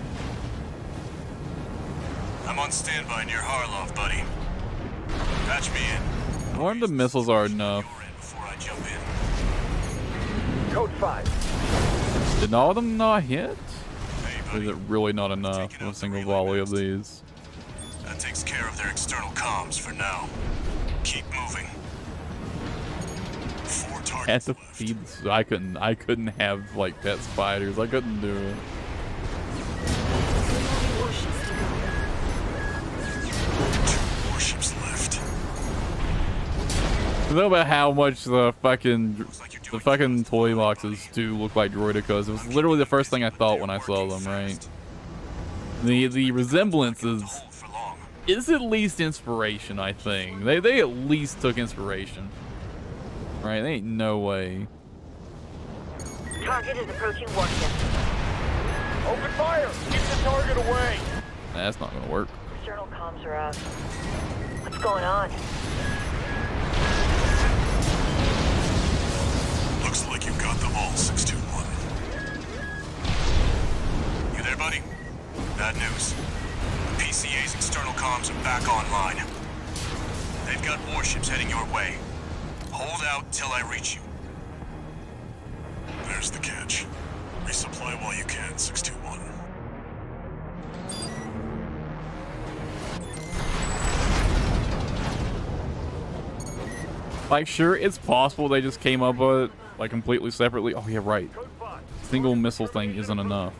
I'm on standby near Harlov, buddy. Patch me in. I wonder if the missiles are enough. Code 5, Did all of them not hit? Hey, Or is it really not enough for a single volley of these? That takes care of their external comms for now. Keep moving. Four targets. Had to left. feed. I couldn't. I couldn't have like pet spiders. I couldn't do it. Know about how much the fucking the fucking toy boxes do look like Droidekas. It was literally the first thing I thought when I saw them. Right. The the resemblance is Hold for long. is at least inspiration. I think they they at least took inspiration. Right. They ain't no way. Target is approaching warship. open fire! Keep the target away! That's not gonna work. External comms are out. What's going on? Looks like you've got them all, 621. You there, buddy? Bad news. The PCA's external comms are back online. They've got warships heading your way. Hold out till I reach you. There's the catch. Resupply while you can, 621. Like, sure, it's possible they just came up with it like completely separately. Oh yeah, right. Single missile thing isn't enough.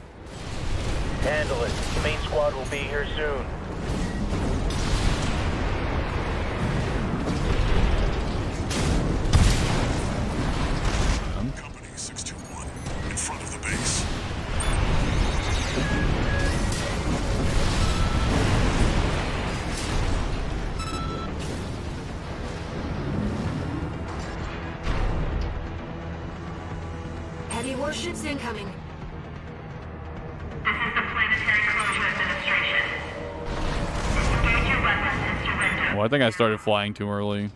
handle it. The main squad will be here soon. Think I started flying too early.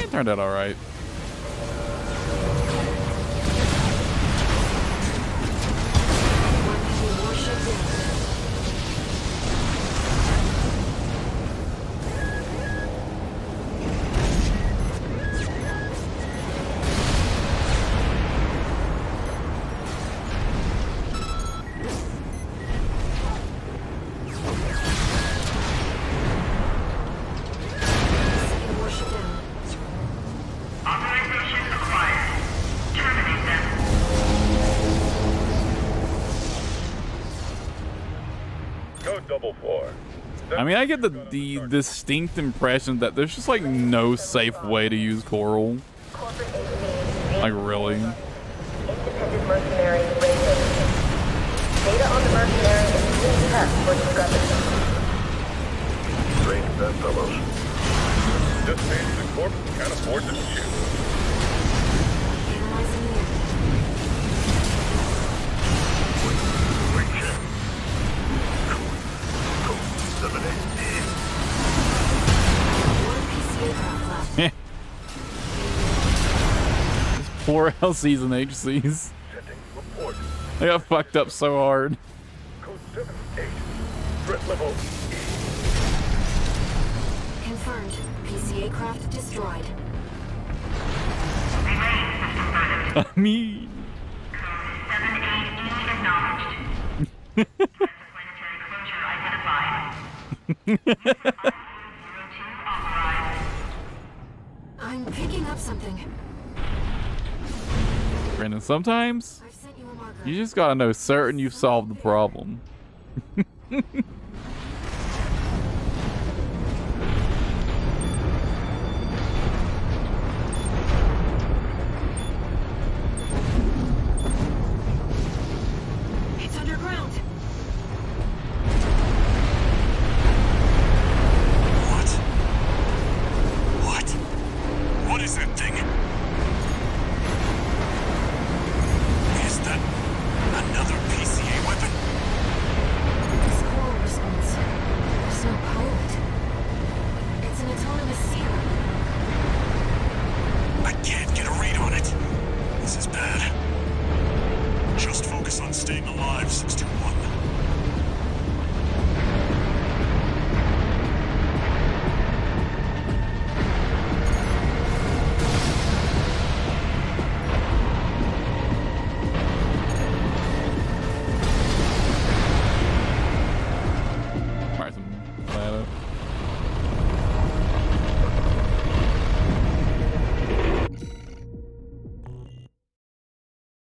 It turned out alright. Mean, I get the, the distinct impression that there's just like no safe way to use coral. Like, really? Independent mercenary rated. Data on the mercenary is being checked for discrepancy. Strange bedfellows. Just means the corp can't afford to shoot. Poor LCs and HCs. Sending. They got fucked up so hard. Code 7-8. Threat level Confirmed. PCA craft destroyed. Relaying system verdict. I mean, Code 7-8E acknowledged. I'm picking up something. Brandon, sometimes you you just gotta know certain you've solved the problem.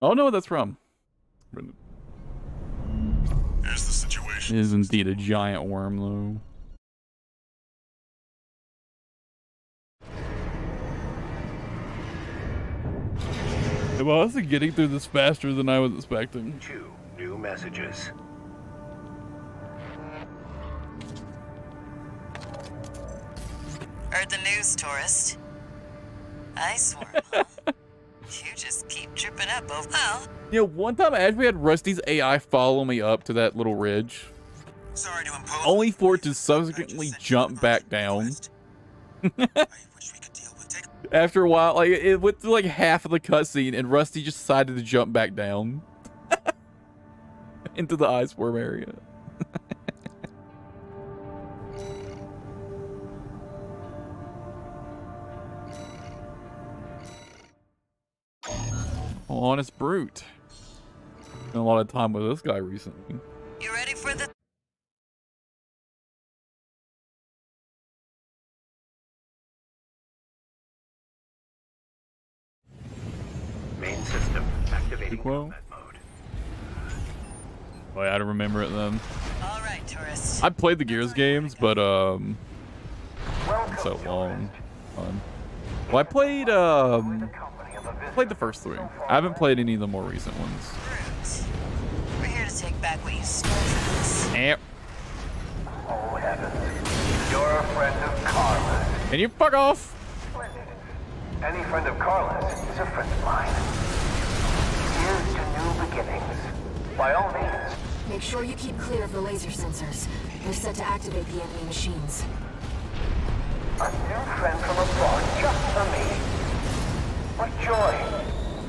Oh no, that's from. Here's the situation. It is indeed a giant worm, though. Well, this is getting through this faster than I was expecting. Two new messages. Heard the news, tourist. I worm, huh? You just keep tripping up over. Well, You know, one time I actually had Rusty's AI follow me up to that little ridge, Sorry to impose. only for it to subsequently jump back down. After a while, like it went through like half of the cutscene, and Rusty just decided to jump back down into the ice worm area. Honest brute. Spent a lot of time with this guy recently. you ready for the? Main system activating combat mode. Oh yeah, I don't remember it then. All right, tourist. I played the Gears games, but um, so long. Fun. Well, I played um, played the first three. I haven't played any of the more recent ones. We're here to take back what you stole from us. Yep. Oh heavens. You're a friend of Carla's. And you fuck off. Splendid. Any friend of Carla's is a friend of mine. Here's to new beginnings. By all means. Make sure you keep clear of the laser sensors. They're set to activate the enemy machines. A new friend from abroad just for me. What joy.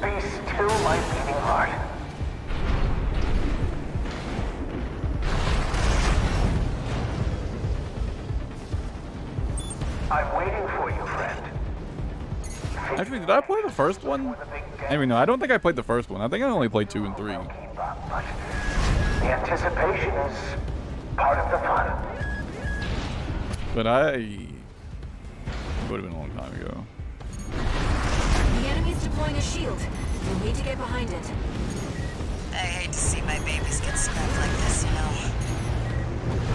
Be still my beating heart. I'm waiting for you, friend. Actually, did I play the first one? I mean, no, I don't think I played the first one. I think I only played two and three. The anticipation is part of the fun. But I it would have been a long time ago. Deploying a shield. You'll need to get behind it. I hate to see my babies get scrapped like this, you know.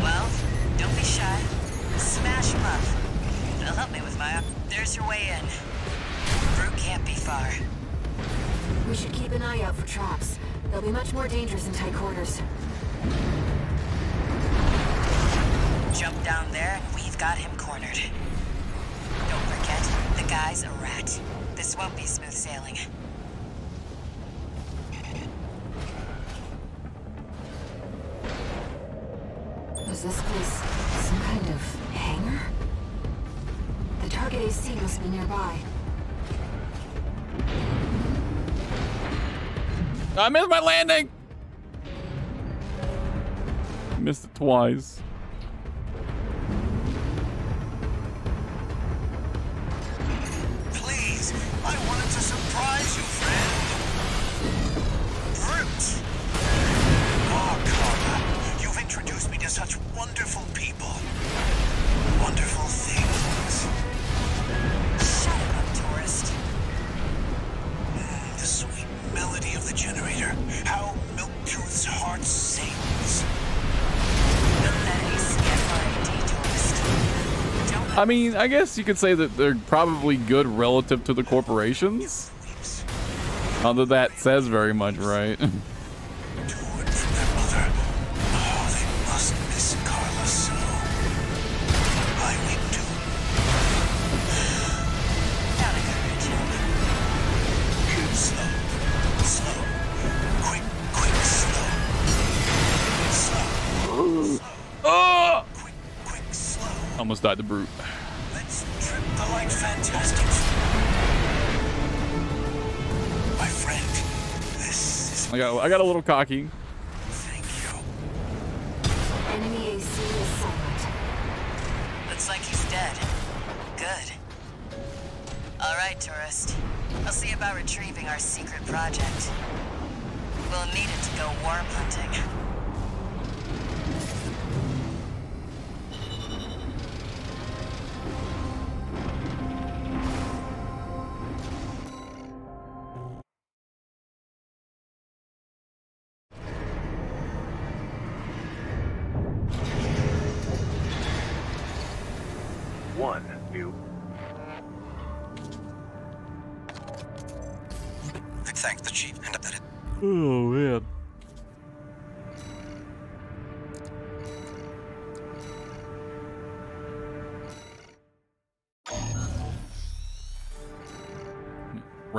Well, don't be shy. Smash them up. It'll help me with my... There's your way in. Brute can't be far. We should keep an eye out for traps. They'll be much more dangerous in tight quarters. Jump down there and we've got him cornered. Don't forget, the guy's a rat. This won't be smooth sailing. Was this place some kind of hangar? The target AC must be nearby. I missed my landing. Missed it twice. Carla, you've introduced me to such wonderful people. Wonderful things. Shut up, tourist. Hmm, the sweet melody of the generator. How Milktooth's heart sings. Don't let AC FRAD, tourist. Don't I mean, I guess you could say that they're probably good relative to the corporations. Not that that says very much, right? oh! Quick, quick, slow. Almost died the brute. Let's trip the light fantastic. My friend, this is I got I got a little cocky. Thank you. Enemy AC is silent. Looks like he's dead. Good. All right, tourist. I'll see about retrieving our secret project. We'll need it to go worm hunting.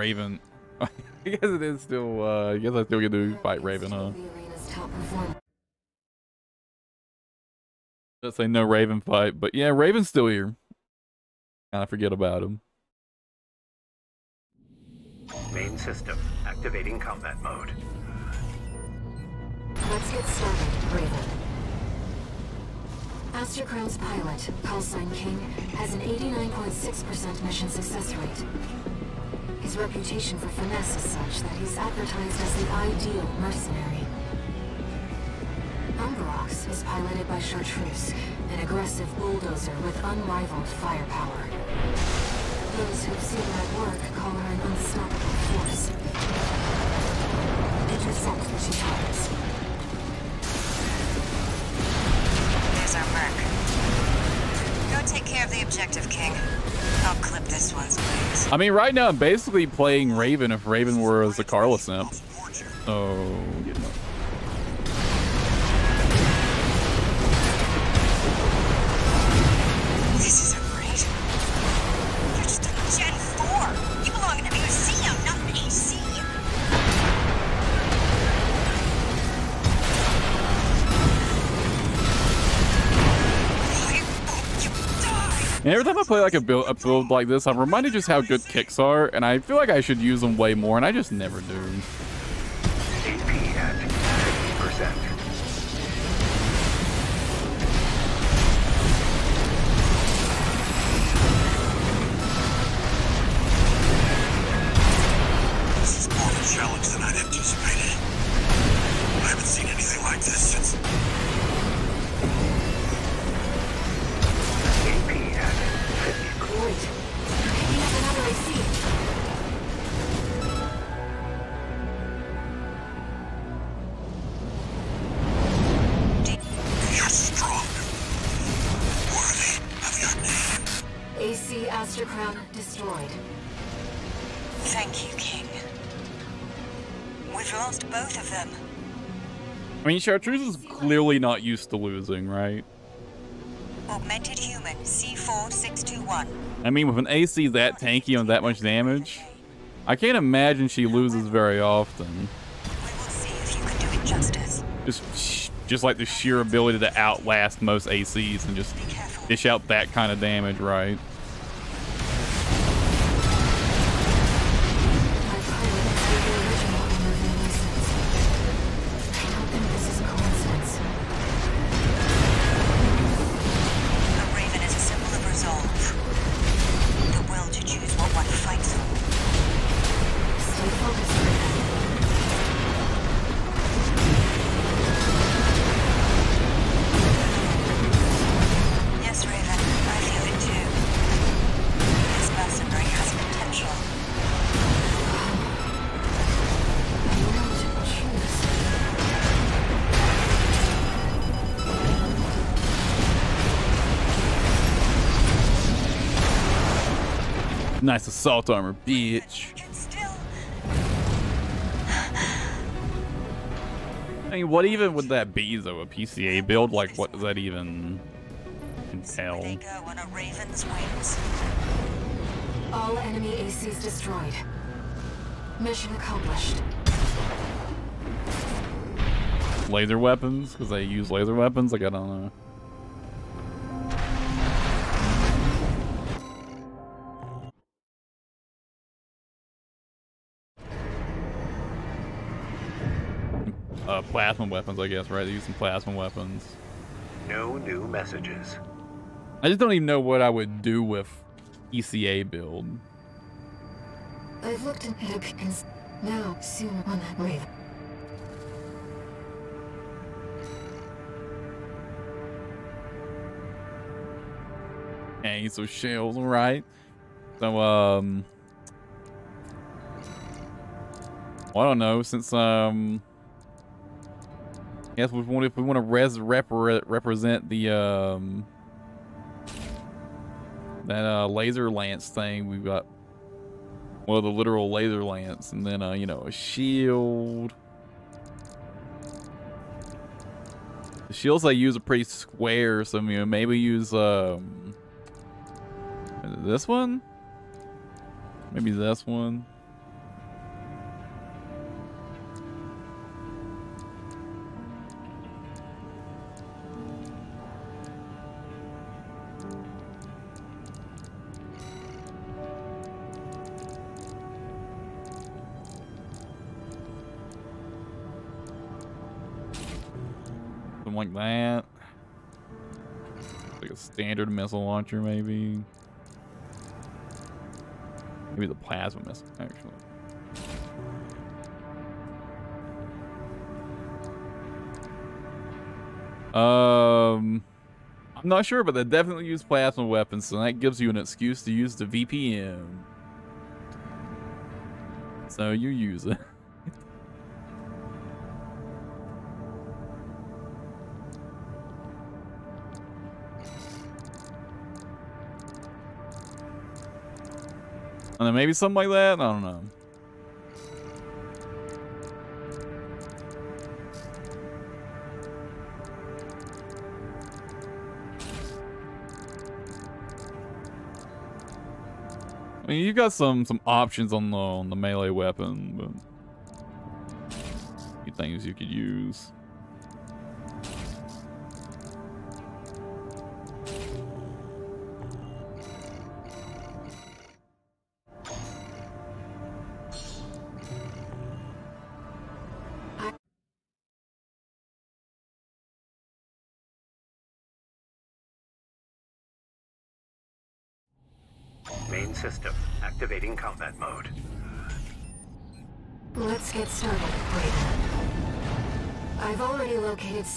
Raven. I guess it is still. Uh, I guess I still get to fight Raven, huh? The arena's top performer. Let's say no Raven fight, but yeah, Raven's still here. Kind of forget about him. Main system activating combat mode. Let's get started, Raven. Aster Crown's pilot, Callsign King, has an 89.6% mission success rate. His reputation for finesse is such that he's advertised as the ideal mercenary. Umbrox is piloted by Chartreuse, an aggressive bulldozer with unrivaled firepower. Those who've seen her at work call her an unstoppable force. Intercept what she targets. There's our merc. Take care of the objective, King. I'll clip this one's wings. I mean, right now I'm basically playing Raven if Raven were as a Carla simp. So, oh, you know. And every time I play like a build, a build like this, I'm reminded just how good kicks are, and I feel like I should use them way more, and I just never do. Chartreuse is clearly not used to losing, right? Augmented human C4621. I mean, with an AC that tanky and that much damage, I can't imagine she loses very often. We will see if you can do it justice. Just, just like the sheer ability to outlast most ACs and just dish out that kind of damage, right? Nice assault armor, bitch. I mean, what even would that be, though? A PCA build? Like, what does that even entail? They go on a raven's wings. All enemy ACs destroyed. Mission accomplished. Laser weapons? Because they use laser weapons? Like, I don't know. Plasma weapons, I guess, right? They use some plasma weapons. No new messages. I just don't even know what I would do with ECA build. I've looked into it appears now soon on that wave. Okay, so shells, alright. So, um... Well, I don't know, since, um... Guess we want, if we want to res repre represent the, um... That, uh, laser lance thing, we've got... Well, the literal laser lance, and then, uh, you know, a shield... The shields I use are pretty square, so, you know, maybe use, um... This one? Maybe this one. Like that. Like a standard missile launcher, maybe. Maybe the plasma missile, actually. Um, I'm not sure, but they definitely use plasma weapons, so that gives you an excuse to use the VPN. So you use it. Maybe something like that? I don't know. I mean, you've got some some options on the on the melee weapon, but things you could use.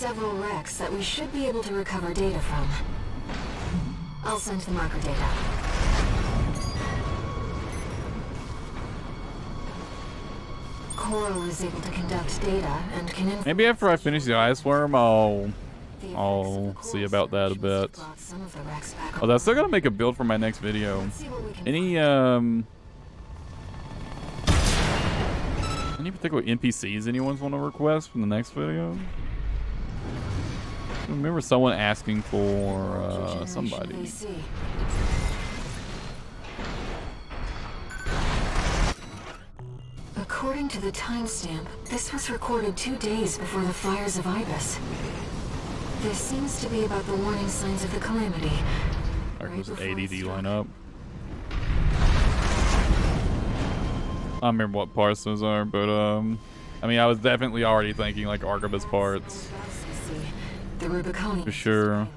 Several wrecks that we should be able to recover data from. I'll send the marker data. Coral is able to conduct data and can Maybe after I finish the ice worm, I'll I'll see about that a bit. Oh, of the wrecks back Although I still gonna make a build for my next video. Any um any particular NPCs anyone's want to request from the next video? Remember someone asking for uh, somebody. According to the timestamp, this was recorded two days before the fires of Ibis. This seems to be about the warning signs of the calamity. Alright, who's ADD line up? I don't remember what parts those are, but um, I mean, I was definitely already thinking like Arquebus parts The Rubiconians. for sure.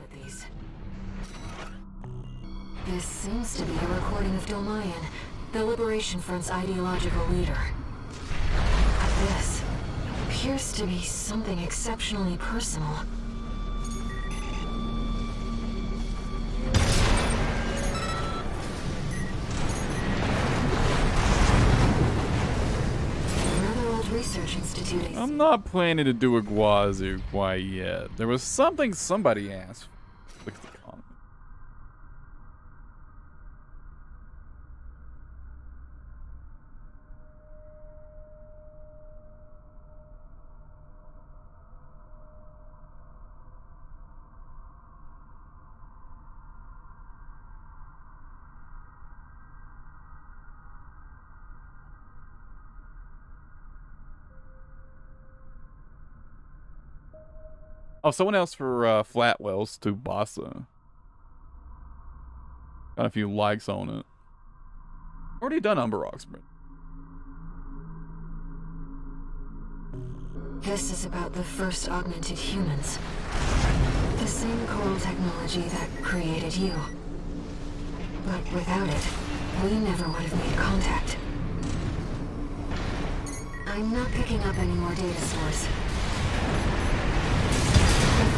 This seems to be a recording of Dolmayan, the Liberation Front's ideological leader. But this appears to be something exceptionally personal. I'm not planning to do a Guazu quite yet. There was something somebody asked. Oh, someone else for uh, Flatwell's to Bassa. Got a few likes on it. Already done Umber Oxford. This is about the first augmented humans. The same coral technology that created you. But without it, we never would have made contact. I'm not picking up any more data stores.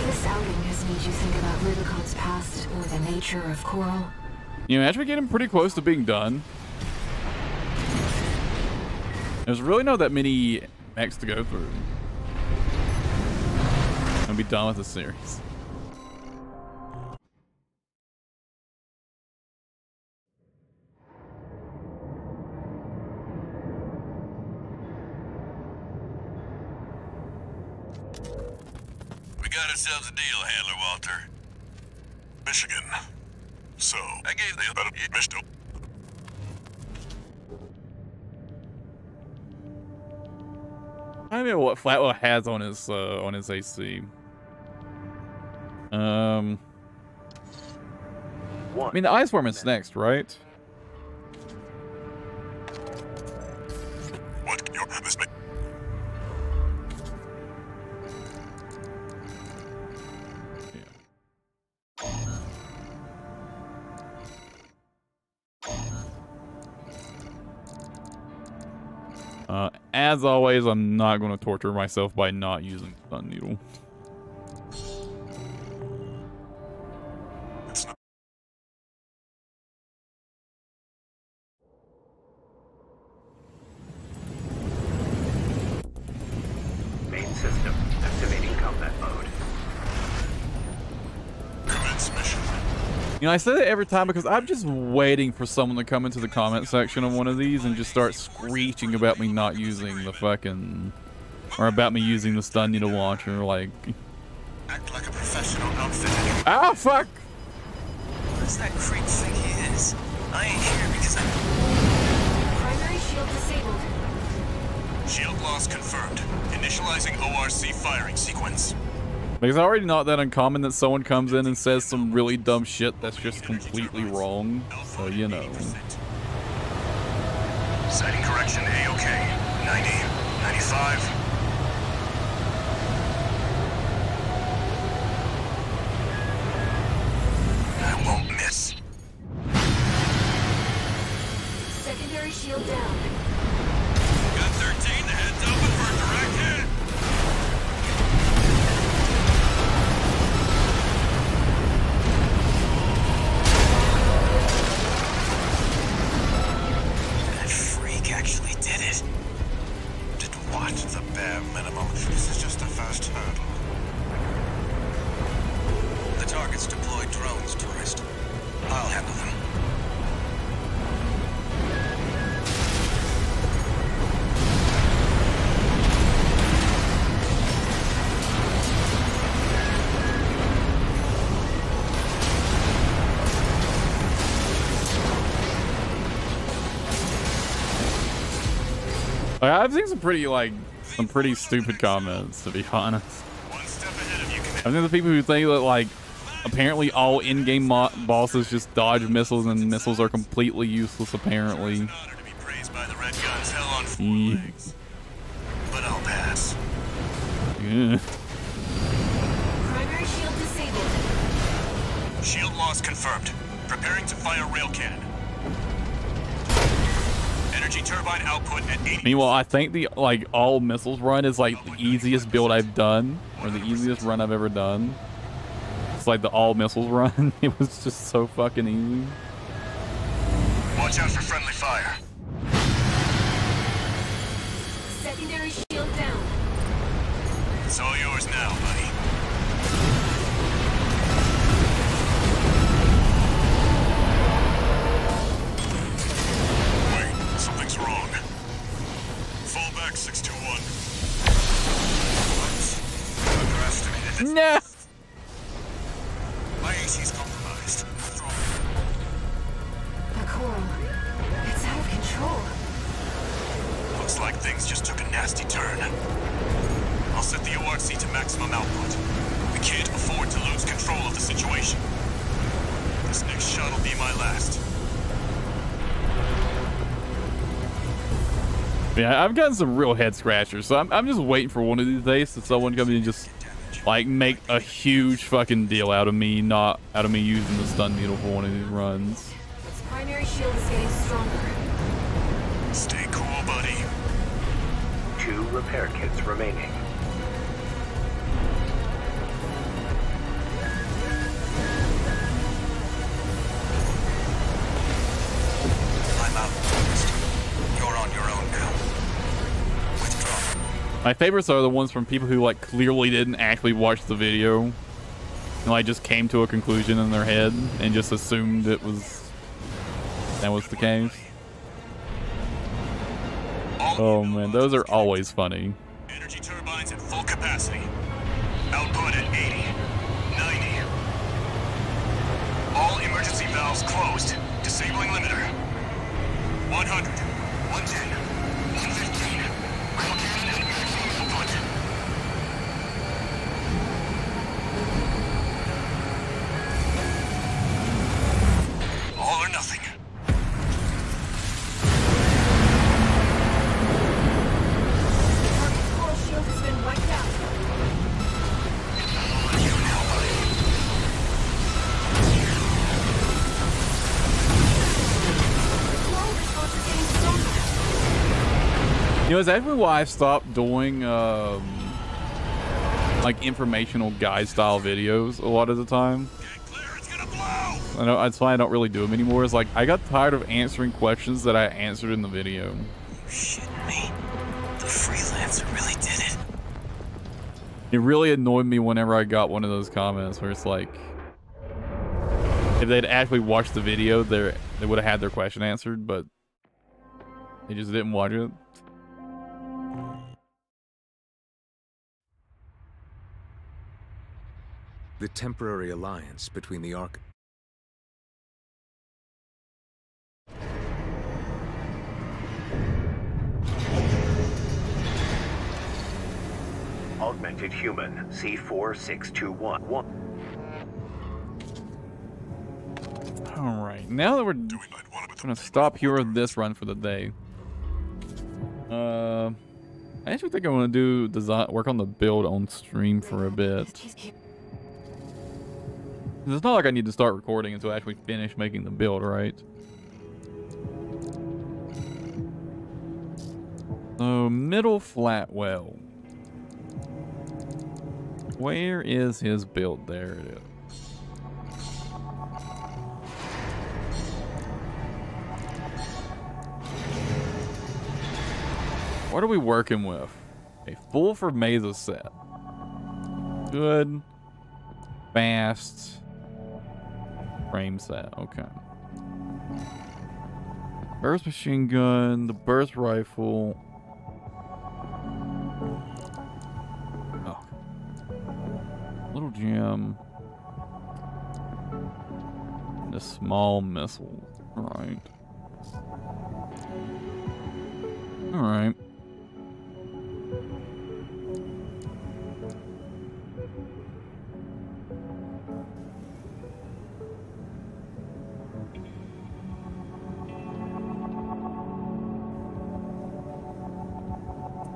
This outing has made you think about Rubicon's past or the nature of coral, You know, actually getting pretty close to being done. There's really not that many mechs to go through. I'll be done with the series. Deal, Handler Walter. Michigan. So, I gave the better Michigan. I don't know what Flatwell has on his uh, on his AC. Um, I mean the ice worm is next, right? As always, I'm not going to torture myself by not using stun needle. I say that every time because I'm just waiting for someone to come into the comment section of one of these and just start screeching about me not using the fucking, or about me using the stun needle launcher. Like, Act like a professional outfit. ah, fuck! What that creep think he is? I ain't here because I... primary shield disabled. Shield loss confirmed. Initializing ORC firing sequence. Like, it's already not that uncommon that someone comes in and says some really dumb shit that's just completely wrong. So, you know. Sighting correction A-OK. 90, 95. I've seen some pretty, like, some pretty stupid comments, to be honest. I think the people who think that, like, apparently all in-game bosses just dodge missiles and missiles are completely useless, apparently. Yeah. Meanwhile, I think the like all missiles run is like the easiest build I've done, or the easiest run I've ever done. It's like the all missiles run. It was just so fucking easy. Watch out for friendly fire. Secondary shield down. It's all yours now, buddy. No. My AC's compromised. The coral. It's out of control. Looks like things just took a nasty turn. I'll set the ORC to maximum output. We can't afford to lose control of the situation. This next shot will be my last. Yeah, I've gotten some real head scratchers, so I'm, I'm just waiting for one of these days that someone comes in and just like make a huge fucking deal out of me, not out of me using the stun needle for one of these runs. Its primary shield is getting stronger. Stay cool, buddy. Two repair kits remaining. My favorites are the ones from people who like clearly didn't actually watch the video and like just came to a conclusion in their head and just assumed it was that was the case. Oh man, those are always funny. Energy turbines at full capacity. Output at 80, 90. All emergency valves closed. Disabling limiter. 100, 110, know, it's actually why I stopped doing um, like informational guide style videos a lot of the time. I know that's why I don't really do them anymore. Is like I got tired of answering questions that I answered in the video. Shitting me. The freelancer really did it. It really annoyed me whenever I got one of those comments where it's like, if they'd actually watched the video, they they would have had their question answered, but they just didn't watch it. The temporary alliance between the Ark. Augmented human C4621. One. All right, now that we're gonna stop here with this run for the day. Uh, I actually think I want to do design work on the build on stream for a bit. It's not like I need to start recording until I actually finish making the build, right? So middle Flatwell. Where is his build? There it is. What are we working with? A full for Mesa set. Good. Fast. Frame set. Okay. Burst machine gun, the burst rifle. Oh. Little gem. And a small missile. Right. Alright.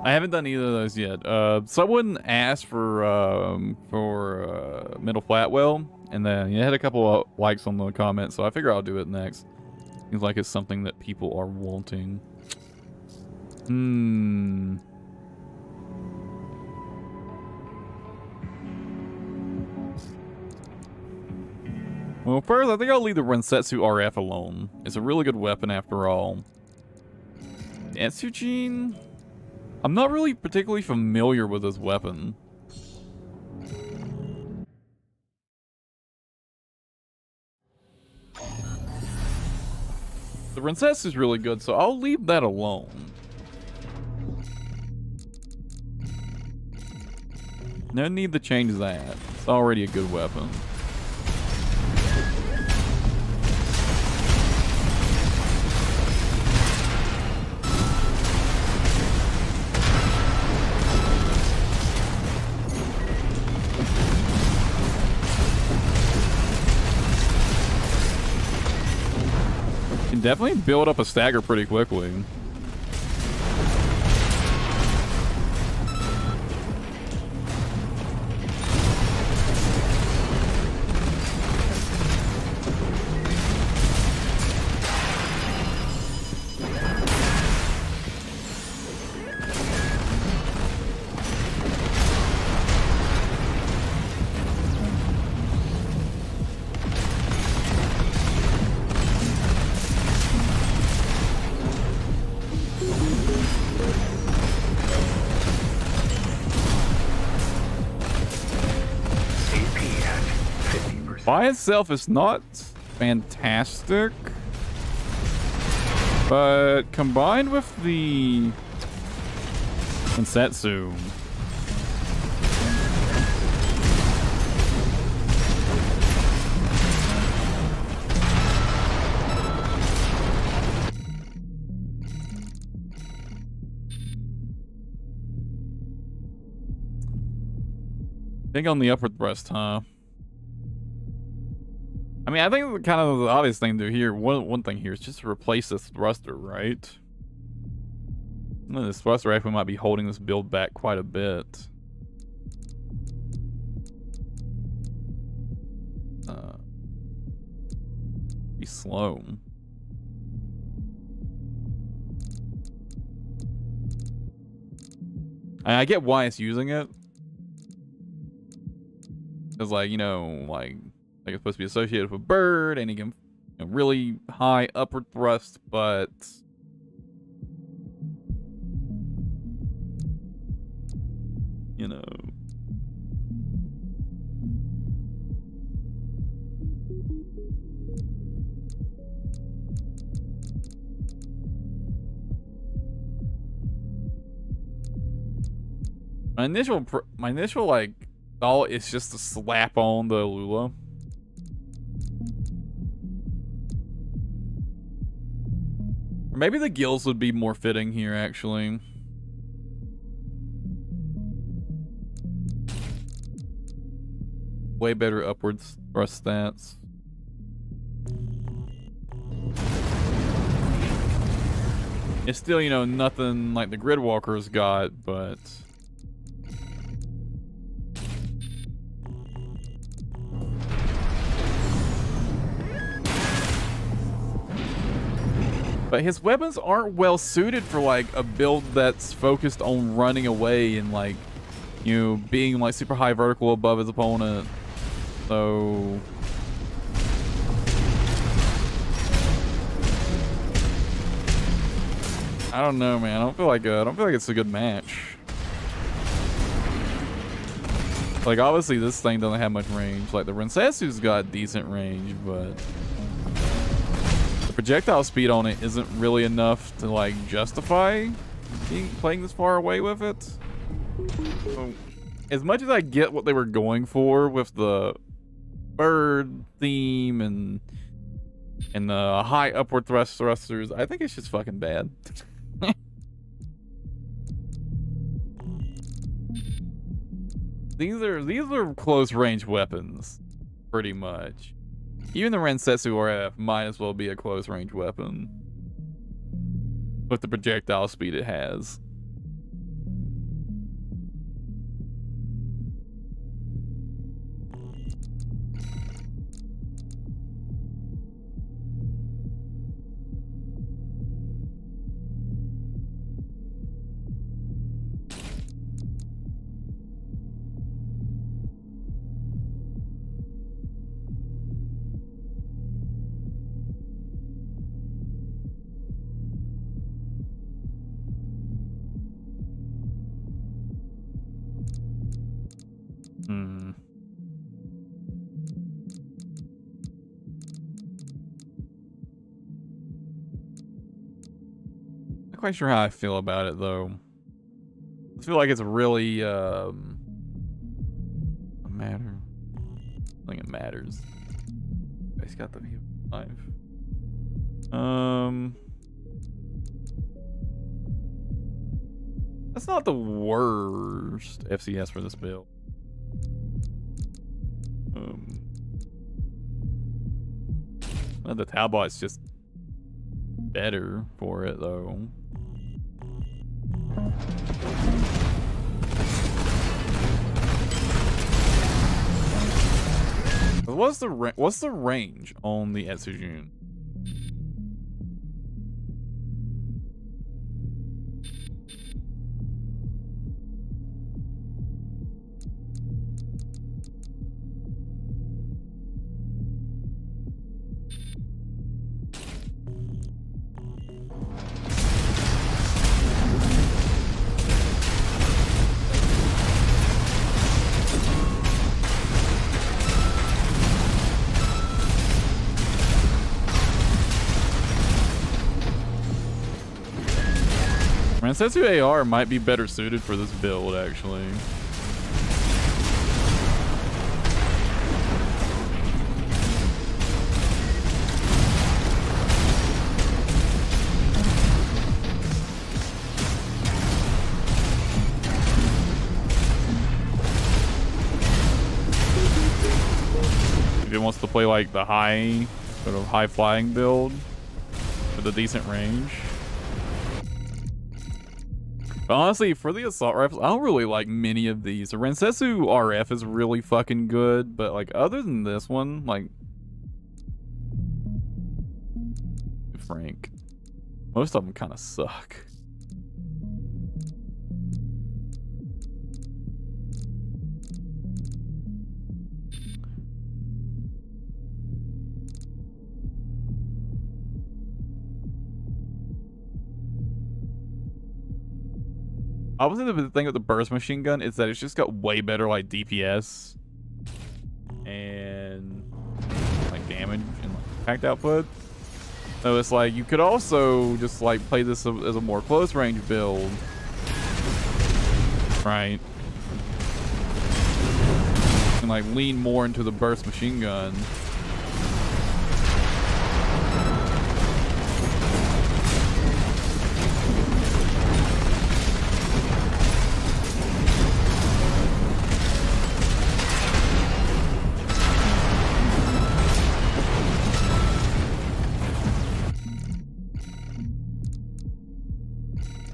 I haven't done either of those yet. Uh, someone asked for um, for uh, Middle Flatwell, and then you had a couple of likes on the comments, so I figure I'll do it next. Seems like it's something that people are wanting. Hmm. Well, first, I think I'll leave the Ransetsu RF alone. It's a really good weapon after all. Etsujin? I'm not really particularly familiar with this weapon. The Ransetsu is really good, so I'll leave that alone. No need to change that. It's already a good weapon. Definitely build up a stagger pretty quickly. By itself, is not fantastic. But combined with the Ransetsu, think on the upward thrust, huh? I mean, I think kind of the obvious thing to do here, one, one thing here is just replace this thruster, right? and this thruster rifle might be holding this build back quite a bit. Uh, be slow. I get why it's using it. Because, like, you know, like, like it's supposed to be associated with a bird, and he can you know, really high upward thrust, but you know. My initial, my initial like thought is just to slap on the Alula. Maybe the gills would be more fitting here, actually. Way better upwards thrust stats. It's still, you know, nothing like the Gridwalker's got, but... But his weapons aren't well suited for like a build that's focused on running away and like, you know, being like super high vertical above his opponent. So... I don't know, man. I don't feel like uh, I don't feel like it's a good match. Like obviously this thing doesn't have much range. Like the Ransetsu's got decent range, but projectile speed on it isn't really enough to like justify being, playing this far away with it. So, as much as I get what they were going for with the bird theme and and the high upward thrust thrusters, I think it's just fucking bad. these are these are close range weapons, pretty much. Even the Ransetsu RF uh, might as well be a close range weapon. With the projectile speed it has. Quite sure how I feel about it, though. I feel like it's really, um... A matter. I think it matters. He's got the five. Um... That's not the worst FCS for this build. Um... The Talbot's just better for it, though. What's the what's the range on the Etsujin? Ransetsu AR might be better suited for this build, actually. If he wants to play like the high, sort of high flying build with a decent range. But honestly, for the assault rifles, I don't really like many of these. The Ransetsu RF is really fucking good, but like other than this one, like Frank, most of them kind of suck. Obviously, the thing with the burst machine gun is that it's just got way better like DPS and like damage and like, impact output. So it's like you could also just like play this as a more close range build, right? And like lean more into the burst machine gun.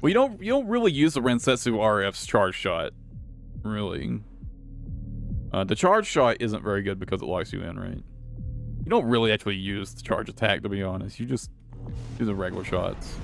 You don't you don't really use the Ransetsu RF's charge shot, really. Uh, the charge shot isn't very good because it locks you in, right? You don't really actually use the charge attack, to be honest. You just do the regular shots.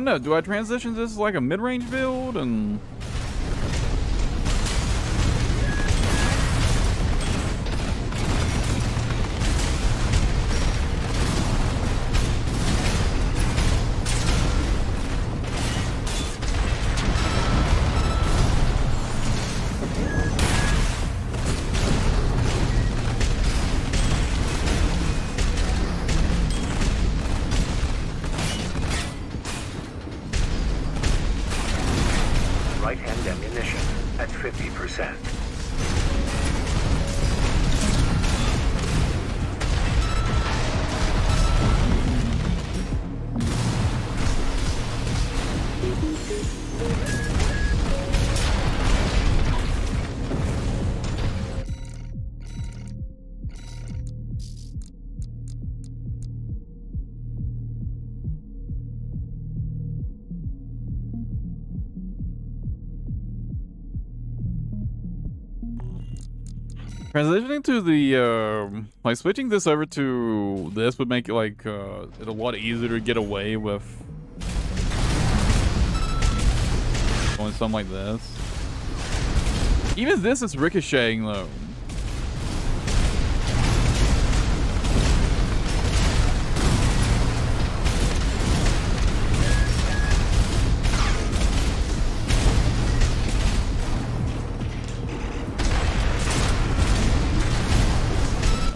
Don't know. Do I transition this like a mid-range build and? Transitioning to the, um, like switching this over to this would make it like, uh, it a lot easier to get away with going something like this. Even this is ricocheting though.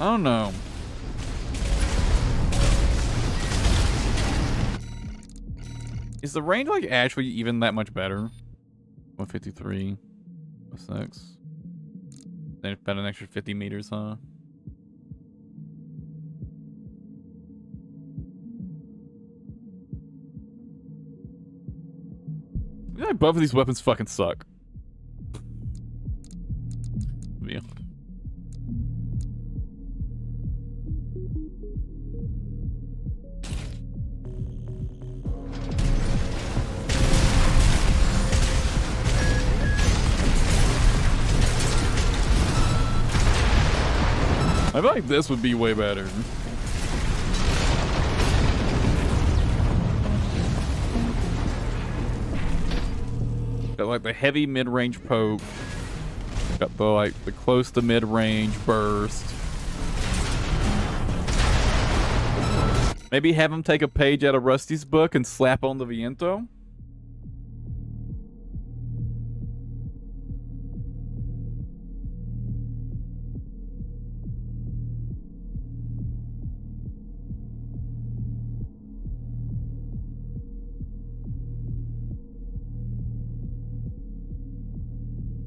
Oh, I don't know. Is the range like actually even that much better? 153, 6. Then about an extra 50 meters, huh? Yeah, both of these weapons fucking suck. Feel like this would be way better. Got like the heavy mid-range poke. Got the like the close to mid range burst. Maybe have him take a page out of Rusty's book and slap on the Viento.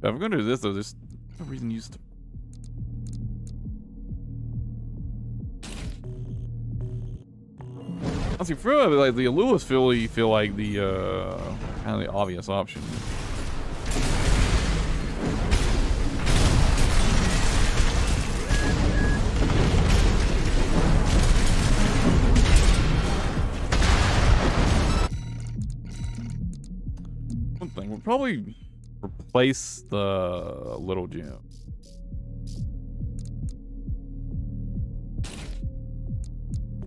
If I'm gonna do this though, there's no reason to use the Honestly, for like the Lewis Philly feel like the uh kind of the obvious option. One thing, we'll probably replace the little gem.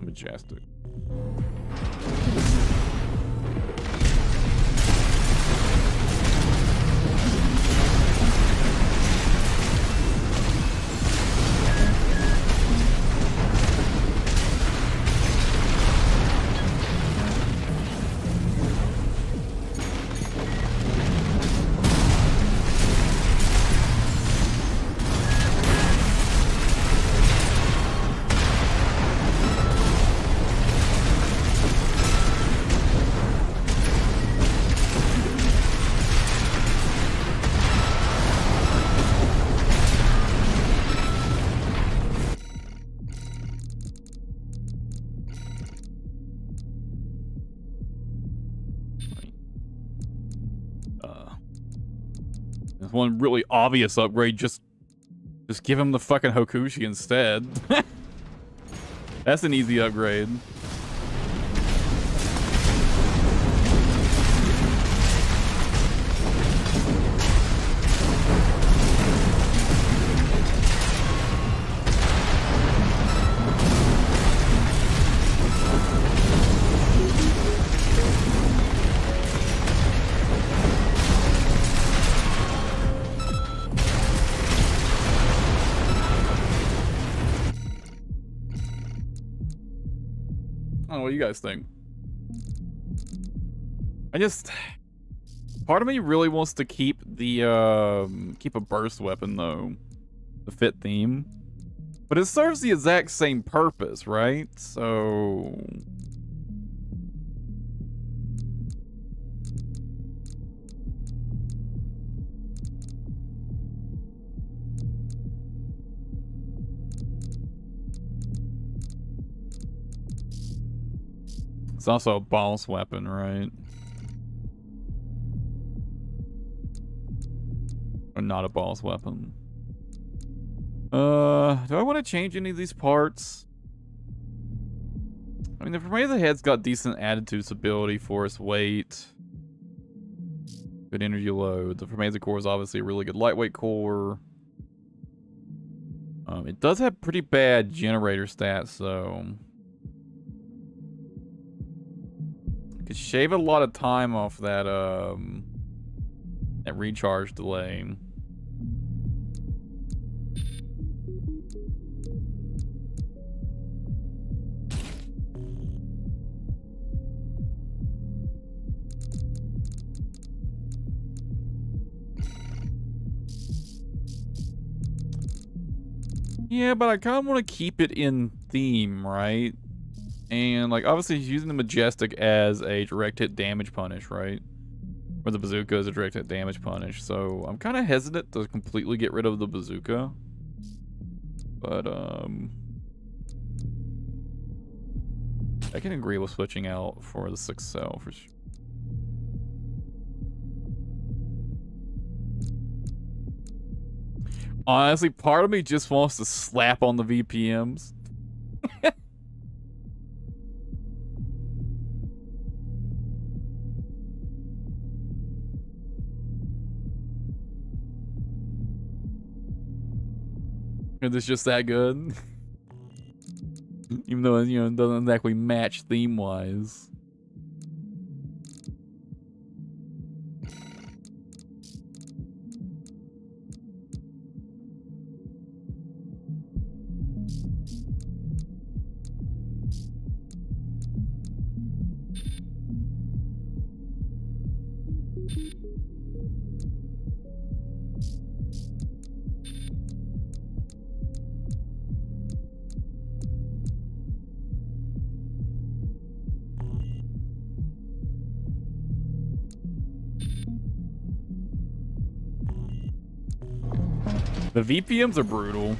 Majestic. One really obvious upgrade. Just, just give him the fucking Hokushi instead. That's an easy upgrade. Guys think. I just part of me really wants to keep the um keep a burst weapon though. The fit theme. But it serves the exact same purpose, right? So also a boss weapon, right? Or not a boss weapon. Uh, do I want to change any of these parts? I mean, the Vermeil of the Head's got decent attitude stability, force weight. Good energy load. The Vermeil core is obviously a really good lightweight core. Um, it does have pretty bad generator stats, though. Could shave a lot of time off that um that recharge delay. Yeah, but I kind of want to keep it in theme, right? And, like, obviously he's using the Majestic as a direct hit damage punish, right? Or the Bazooka is a direct hit damage punish. So, I'm kind of hesitant to completely get rid of the Bazooka. But, um... I can agree with switching out for the 6 cell for sure. Honestly, part of me just wants to slap on the VPMs. Is this just that good? Even though, you know, it doesn't exactly match theme-wise. The VPMs are brutal.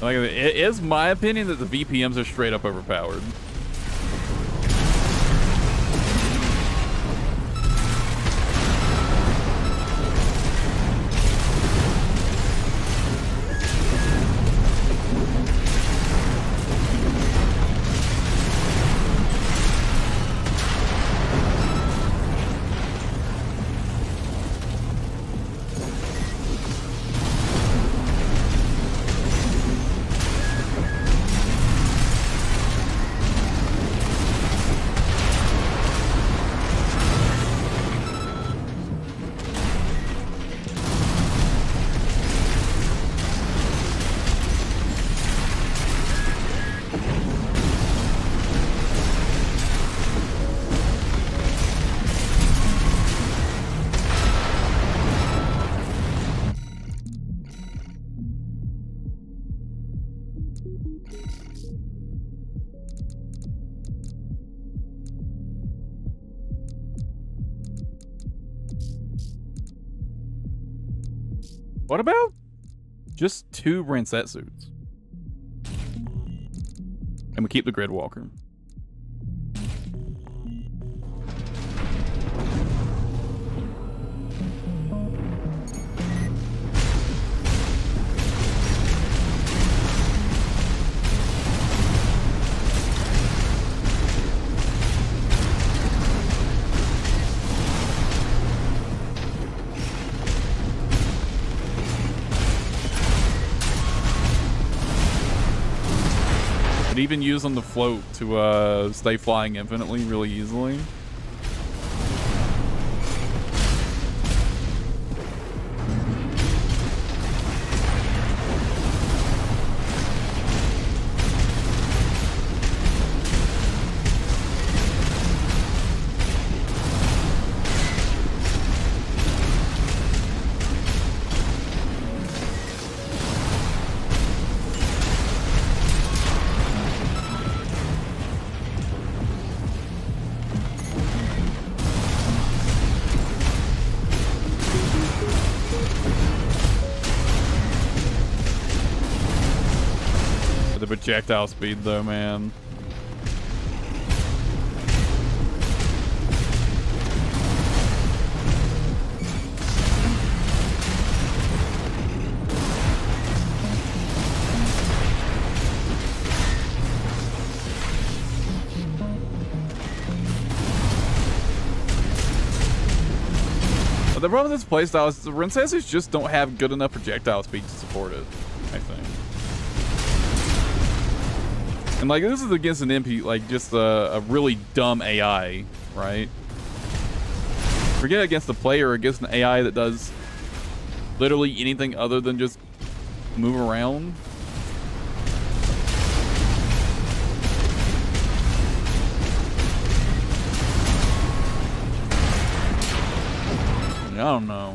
Like, it is my opinion that the VPMs are straight up overpowered. Just two Ransetsus? And we keep the Grid even use on the float to uh, stay flying infinitely really easily. Projectile speed though, man. The problem with this playstyle is the Ransetsus just don't have good enough projectile speed to support it, I think. And like this is against an NPC, like just a, a really dumb AI, right? Forget against the player, against an AI that does literally anything other than just move around. I don't know.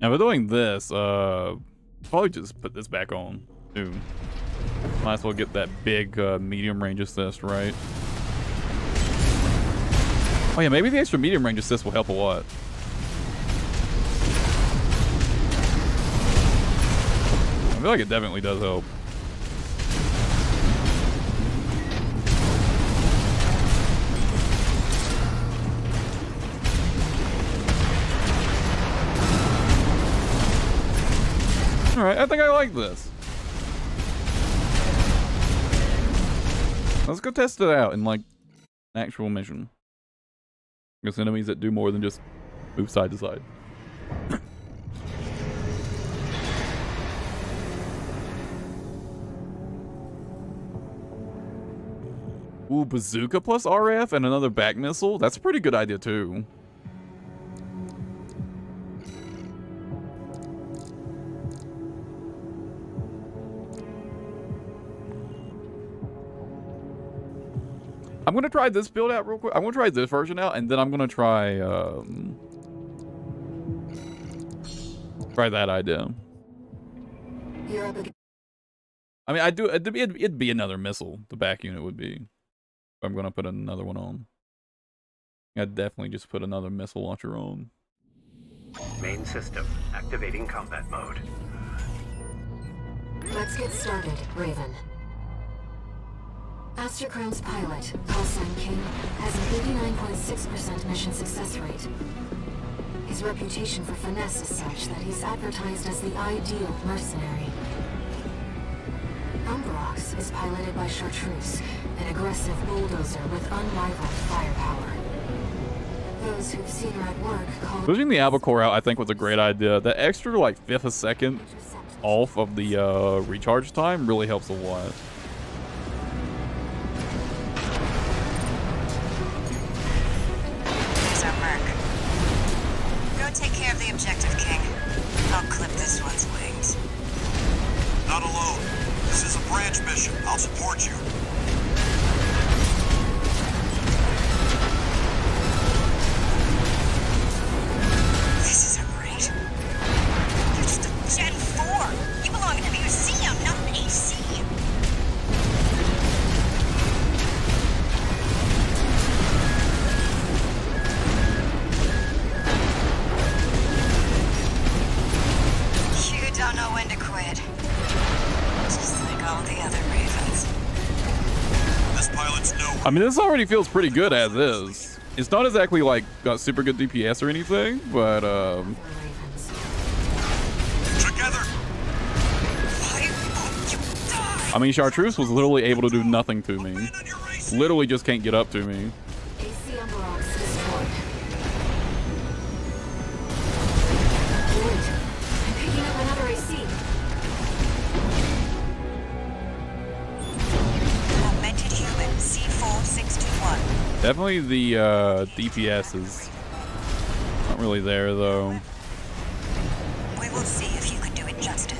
Now, we're doing this, uh, probably just put this back on, too. Might as well get that big, uh, medium range assist, right? Oh yeah, maybe the extra medium range assist will help a lot. I feel like it definitely does help. Alright, I think I like this. Let's go test it out in, like, an actual mission. Against enemies that do more than just move side to side. Ooh, bazooka plus RF and another back missile? That's a pretty good idea, too. I'm gonna try this build out real quick. I'm gonna try this version out, and then I'm gonna try um, try that idea. You're up against I mean, I do. It'd be, it'd be another missile. The back unit would be. I'm gonna put another one on. I'd definitely just put another missile launcher on. Main system activating combat mode. Let's get started, Raven. Astheroscope's pilot, Callsign King, has an 89.6% mission success rate. His reputation for finesse is such that he's advertised as the ideal mercenary. Umbrox is piloted by Chartreuse, an aggressive bulldozer with unrivaled firepower. Those who've seen her at work call the Albacore out, I think, was a great idea. The extra, like, fifth a second off of the uh, recharge time really helps a lot. I mean, this already feels pretty good as is. It's not exactly, like, got super good DPS or anything, but, um... Together. I mean, Chartreuse was literally able to do nothing to me. Literally just can't get up to me. Definitely the uh, DPS is not really there, though. We will see if you can do it justice.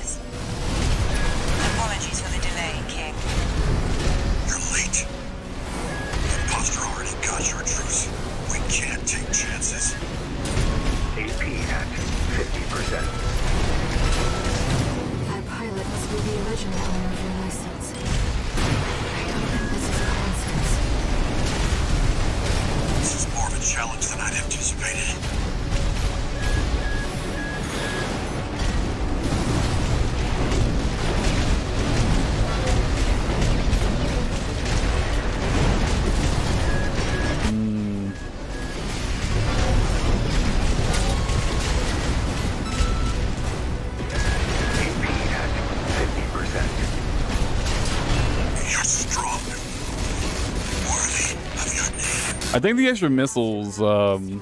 Think the extra missiles, um,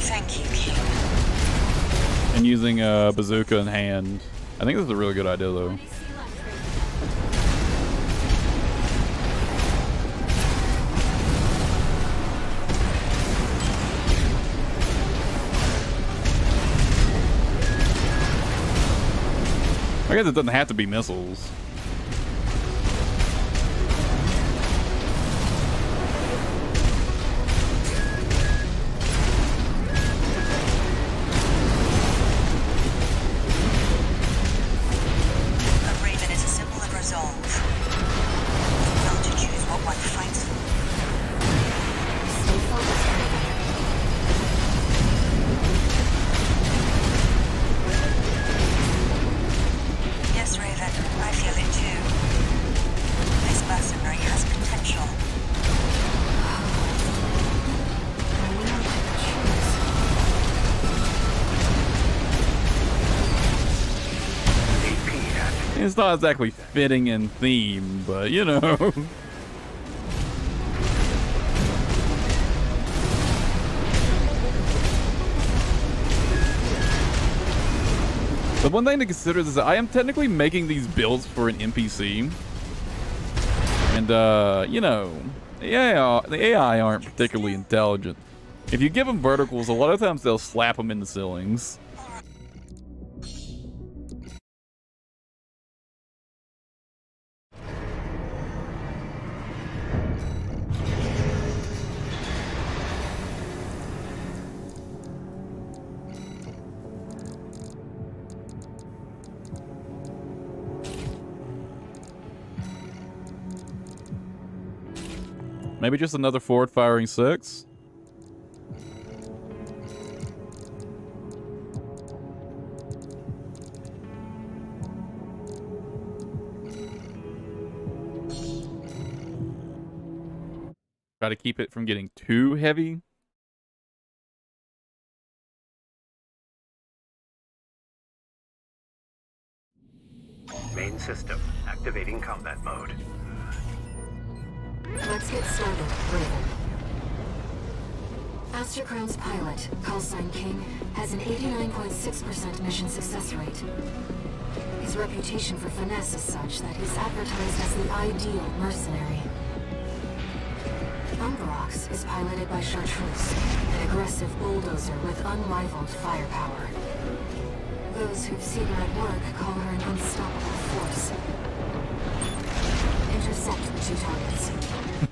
Thank you, King. and using a bazooka in hand, I think this is a really good idea, though. I guess it doesn't have to be missiles. Not exactly fitting in theme, but you know. The one thing to consider is that I am technically making these builds for an NPC. And, uh, you know, the AI, the AI aren't particularly intelligent. If you give them verticals, a lot of times they'll slap them in the ceilings. Maybe just another forward firing six. Try to keep it from getting too heavy. Main system activating combat mode. Let's get started, Raven. Astheroscope's pilot, callsign King, has an 89.6% mission success rate. His reputation for finesse is such that he's advertised as the ideal mercenary. Umbrox is piloted by Chartreuse, an aggressive bulldozer with unrivaled firepower. Those who've seen her at work call her an unstoppable force. Intercept the two targets.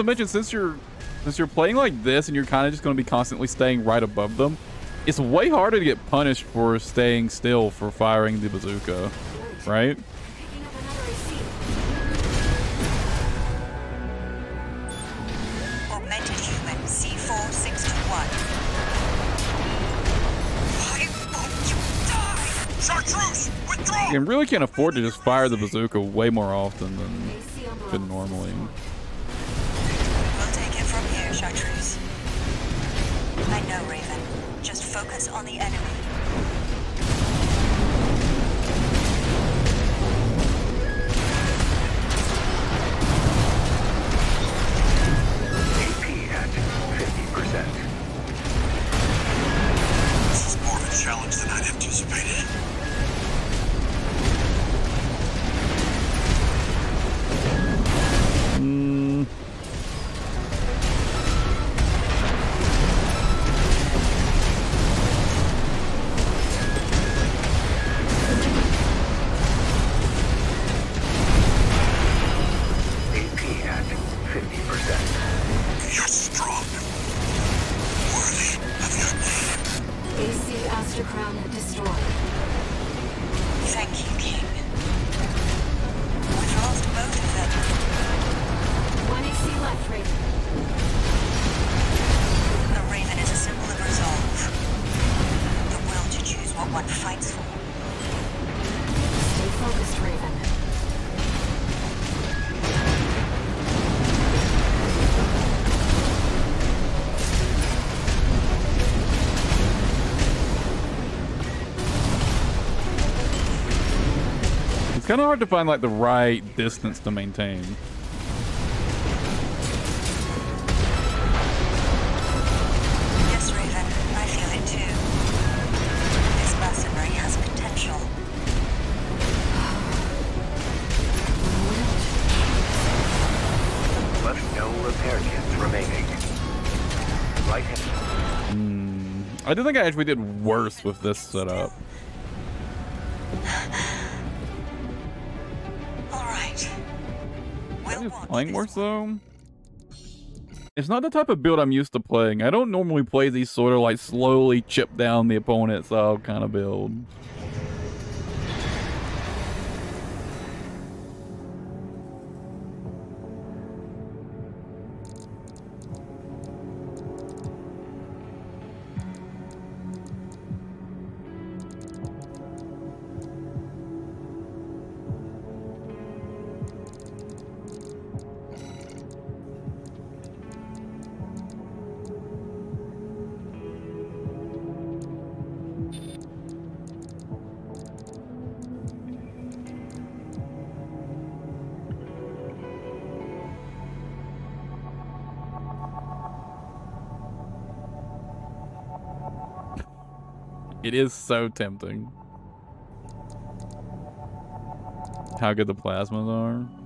to mention, since you're since you're playing like this and you're kind of just going to be constantly staying right above them, it's way harder to get punished for staying still for firing the bazooka, right? Augmented human C4621. Why won't you die? Chartreuse, withdraw! You really can't afford to just fire the bazooka way more often than could normally. Know, Raven. Just focus on the enemy. AP at 50%. This is more of a challenge than I'd anticipated. Mm, kind of hard to find like the right distance to maintain. Yes, Raven, I feel it too. This has potential. Left no repair kits remaining. Right. Hmm. I do think I actually did worse with this setup. We'll is playing worse though. It's not the type of build I'm used to playing. I don't normally play these sort of like slowly chip down the opponent style uh, kind of build. It is so tempting. How good the plasmas are.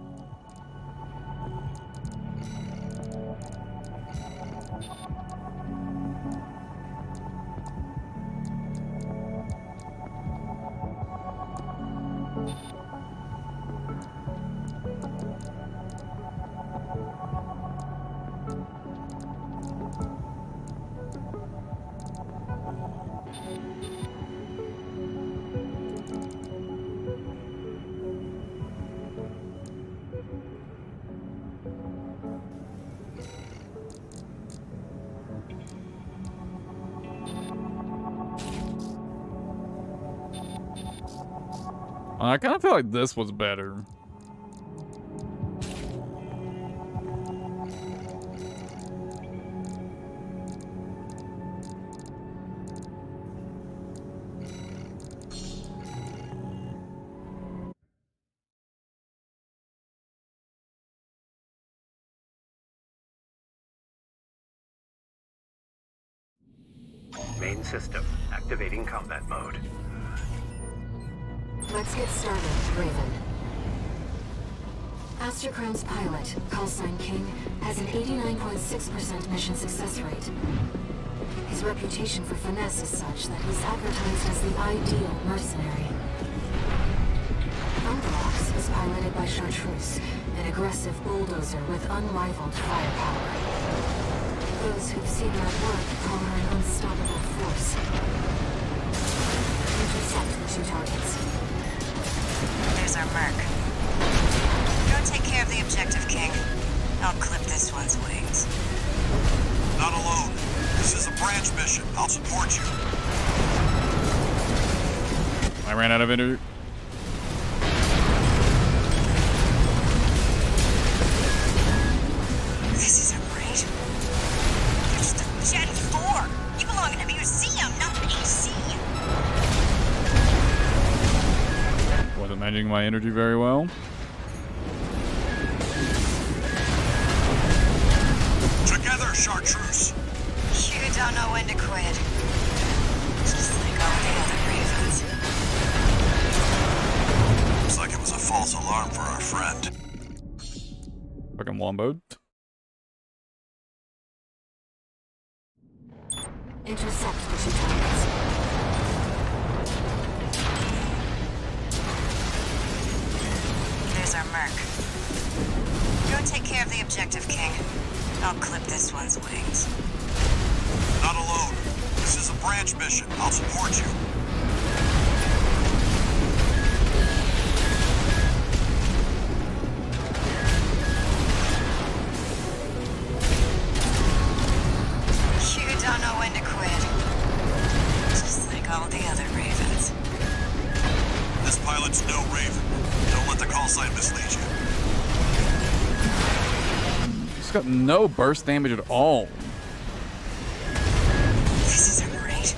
Feel like this was better. Main system activating combat mode. Let's get started, Raven. Astheroscope's pilot, callsign King, has an 89.6% mission success rate. His reputation for finesse is such that he's advertised as the ideal mercenary. Umbrox is piloted by Chartreuse, an aggressive bulldozer with unrivaled firepower. Those who've seen her at work call her an unstoppable force. Intercept the two targets. There's our Merc. Go take care of the objective, King. I'll clip this one's wings. Not alone. This is a branch mission. I'll support you. I ran out of energy. Energy very well. No burst damage at all. This isn't right.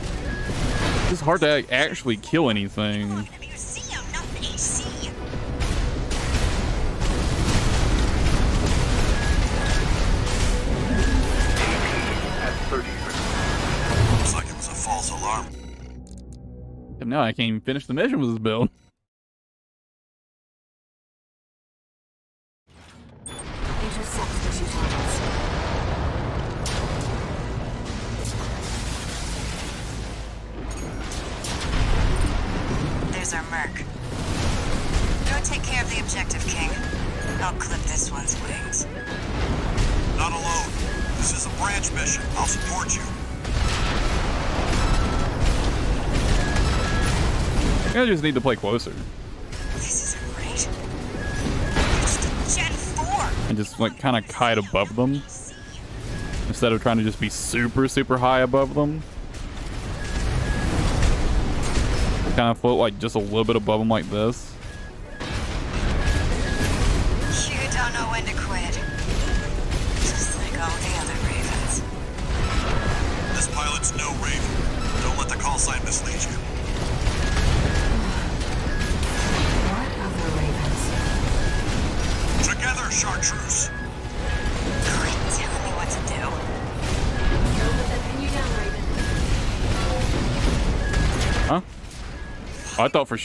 It's hard to actually kill anything. Museum, not an AC. At 30%. Looks like it was a false alarm. And now I can't even finish the mission with this build. Need to play closer This is great. It's Gen 4. and just like kind of kite above them instead of trying to just be super super high above them. Kind of float like just a little bit above them like this.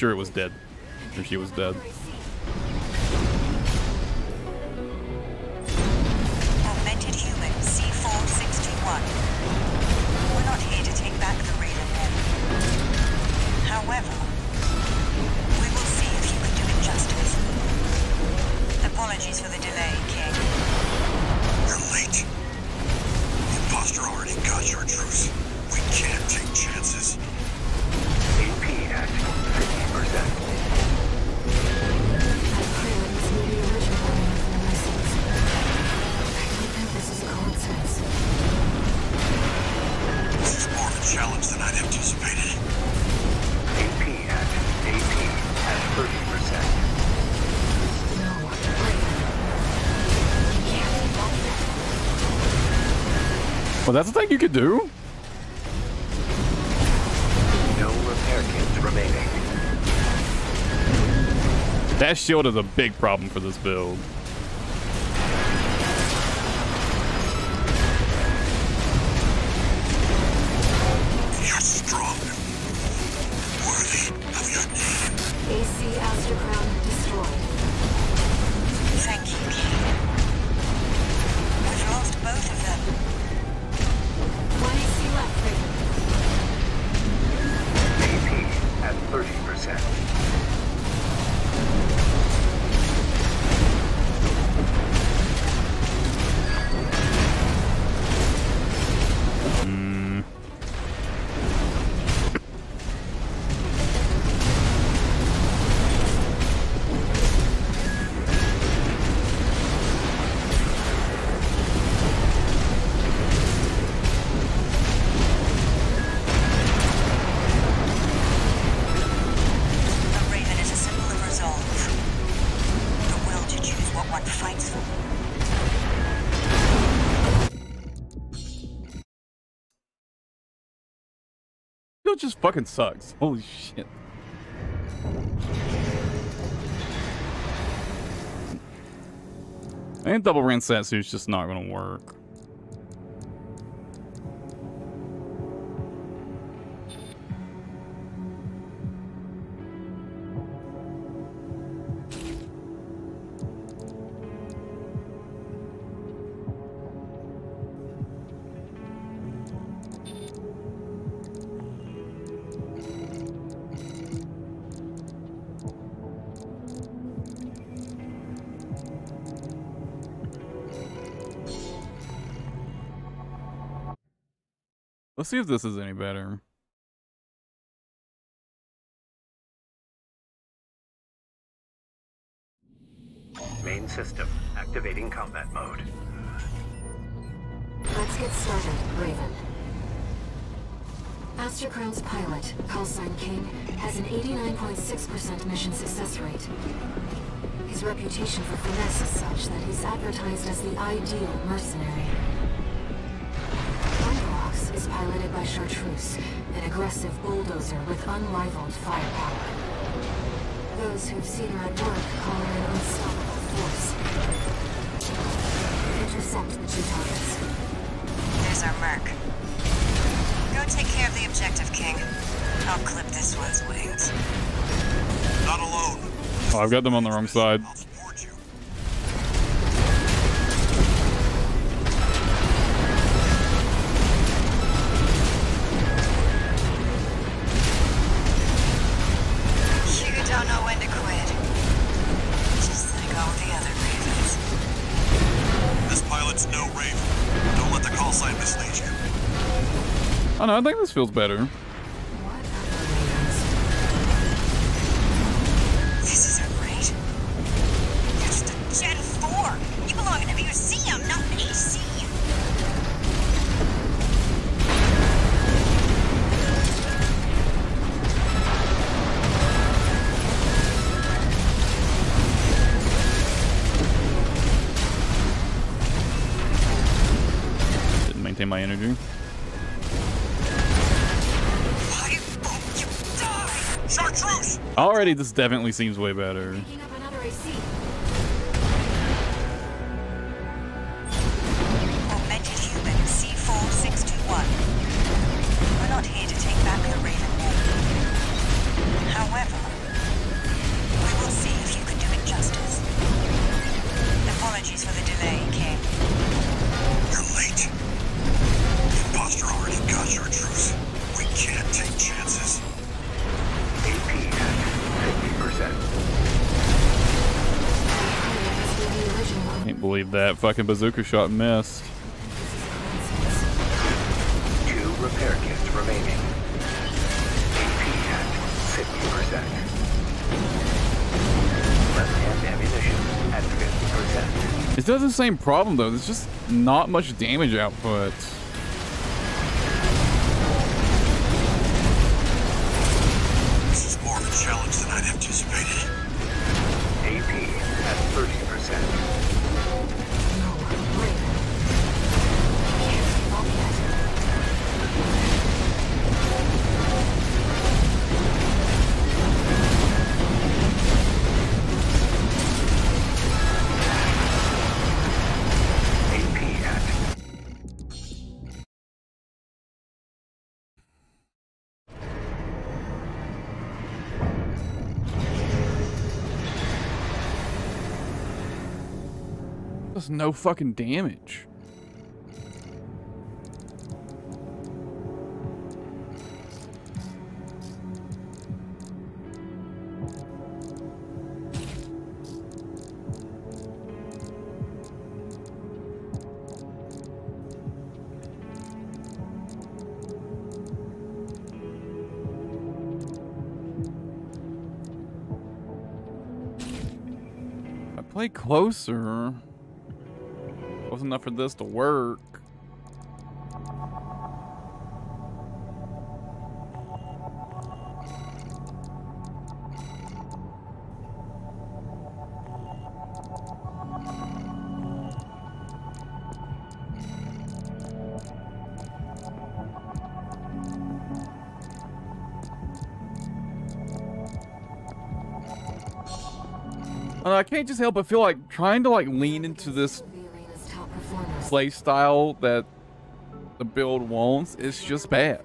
Sure it was dead. Or she was dead. Well, that's the thing you could do. No repair kits remaining. That shield is a big problem for this build. Just fucking sucks. Holy shit. And double Ransetsu is just not gonna work. See if this is any better. Main system activating combat mode. Let's get started, Raven. Astheroscope's pilot, Callsign King, has an 89.6% mission success rate. His reputation for finesse is such that he's advertised as the ideal mercenary. Umbrox is by Chartreuse, an aggressive bulldozer with unrivaled firepower. Those who've seen her at work call her an unstoppable force. Intercept the two targets. There's our Merc. Go take care of the objective, King. I'll clip this one's wings. Not alone. Oh, I've got them on the wrong side. Feels better. This definitely seems way better. Fucking bazooka shot missed. Two repair kits remaining. AP at 50%. Left-hand ammunition at 50%. It does the same problem though. There's just not much damage output. No fucking damage. I play closer. Enough for this to work. I can't just help but feel like trying to like lean into this play style that the build wants is just bad.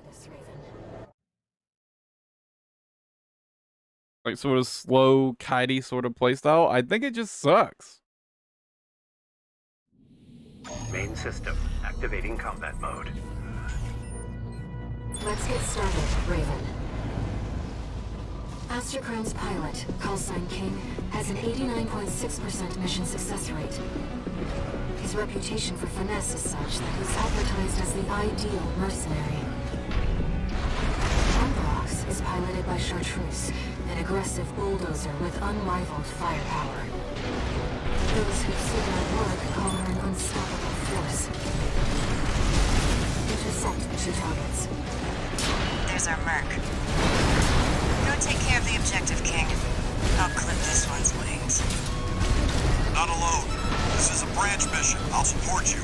Like sort of slow, kitey sort of play style. I think it just sucks. main system activating combat mode. Let's get started, Raven. Astheroscope's pilot, callsign King, has an 89.6% mission success rate. His reputation for finesse is such that he's advertised as the ideal mercenary. Umbrox is piloted by Chartreuse, an aggressive bulldozer with unrivaled firepower. Those who've seen her work call her an unstoppable force. Intercept two targets. There's our Merc. Go take care of the objective, King. I'll clip this one's wings. Not alone. This is a branch mission. I'll support you.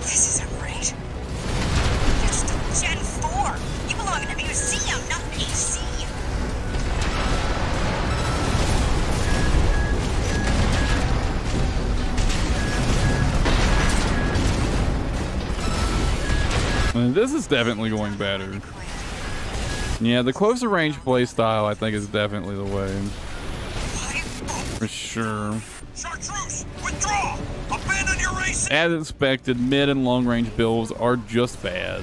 This isn't right. You're just a Gen 4. You belong in a museum, not an AC. I mean, this is definitely going better. Yeah, the closer range play style I think is definitely the way. For sure. Chartreuse, withdraw! Abandon your! As expected, mid and long range builds are just bad.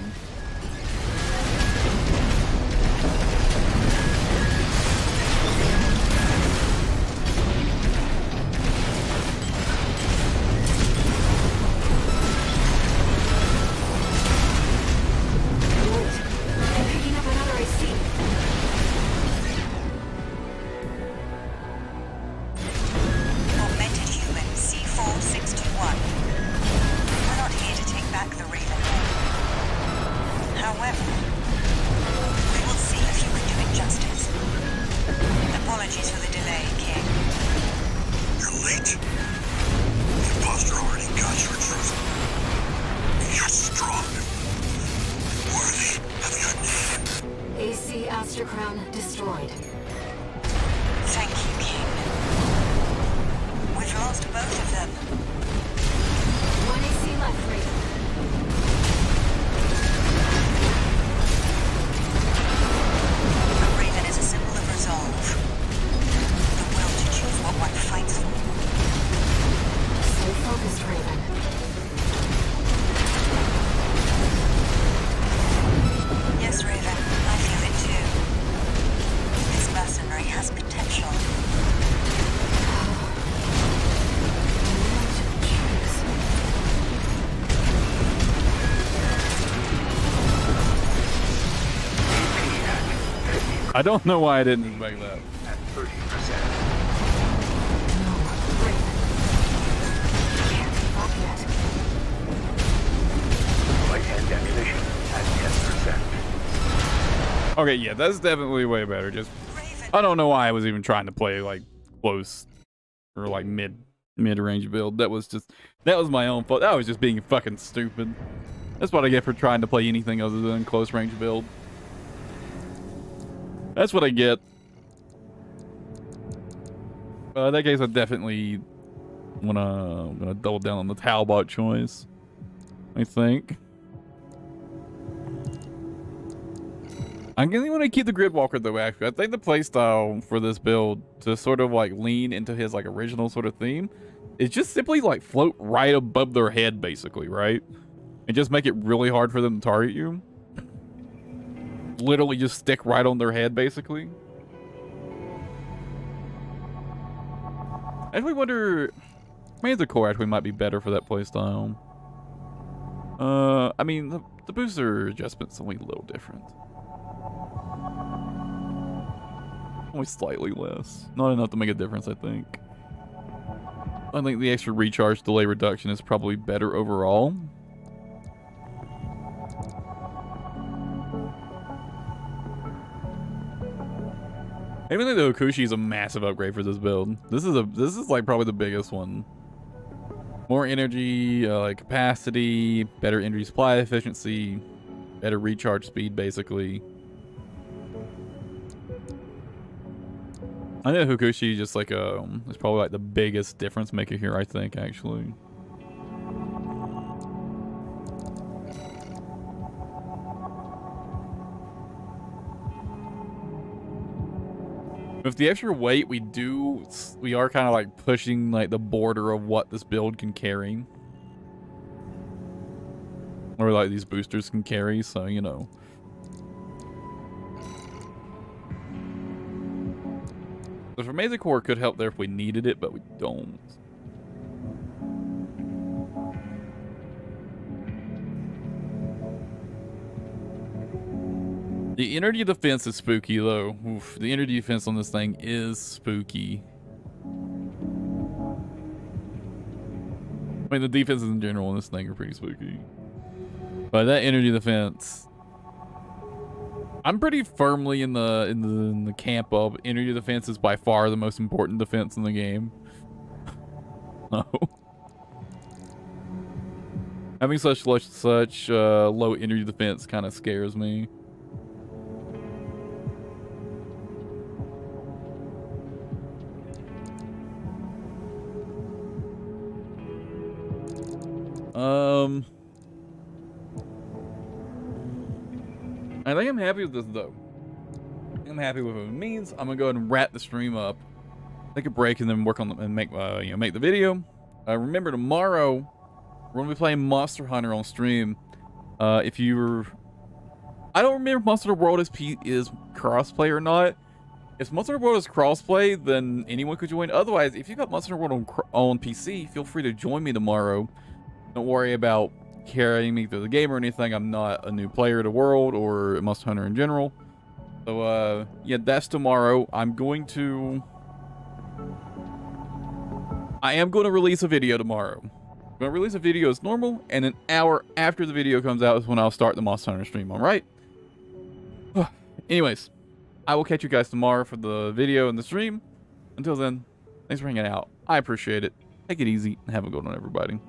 I don't know why I didn't expect that. At 30%. Light hand ammunition at 10%. Okay, yeah, that's definitely way better. Just I don't know why I was even trying to play like close or like mid mid range build. That was just that was my own fault. That was just being fucking stupid. That's what I get for trying to play anything other than close range build. That's what I get. Uh, in that case, I definitely wanna gonna double down on the Talbot choice. I think. I'm gonna want to keep the Gridwalker though. Actually, I think the playstyle for this build to sort of like lean into his like original sort of theme is just simply like float right above their head, basically, right? And just make it really hard for them to target you. Literally, just stick right on their head, basically. Actually wonder. Maybe the core actually might be better for that playstyle. Uh, I mean, the, the booster adjustment's only a little different. Only slightly less. Not enough to make a difference, I think. I think the extra recharge delay reduction is probably better overall. I even think the Hokushi is a massive upgrade for this build. This is a this is like probably the biggest one. More energy, uh, like capacity, better energy supply efficiency, better recharge speed, basically. I know Hokushi just like um is probably like the biggest difference maker here, I think, actually. With the extra weight we do, we are kind of like pushing like the border of what this build can carry. Or like these boosters can carry, so you know. The Firmeza Core could help there if we needed it, but we don't. The energy defense is spooky, though. Oof, the energy defense on this thing is spooky. I mean, the defenses in general on this thing are pretty spooky. But that energy defense, I'm pretty firmly in the in the, in the camp of energy defense is by far the most important defense in the game. no. Having such such uh, low energy defense kind of scares me. Um, I think I'm happy with this though. I'm happy with what it means. I'm gonna go ahead and wrap the stream up, take a break, and then work on the, and make uh, you know make the video. Uh, remember tomorrow we're gonna be playing Monster Hunter on stream. Uh, if you're, I don't remember Monster World is P is crossplay or not. If Monster World is crossplay, then anyone could join. Otherwise, if you've got Monster World on on PC, feel free to join me tomorrow. Don't worry about carrying me through the game or anything. I'm not a new player to World or a Monster Hunter in general. So, uh, yeah, that's tomorrow. I'm going to... I am going to release a video tomorrow. I'm going to release a video as normal, and an hour after the video comes out is when I'll start the Monster Hunter stream, alright? Anyways, I will catch you guys tomorrow for the video and the stream. Until then, thanks for hanging out. I appreciate it. Take it easy, and have a good one, everybody.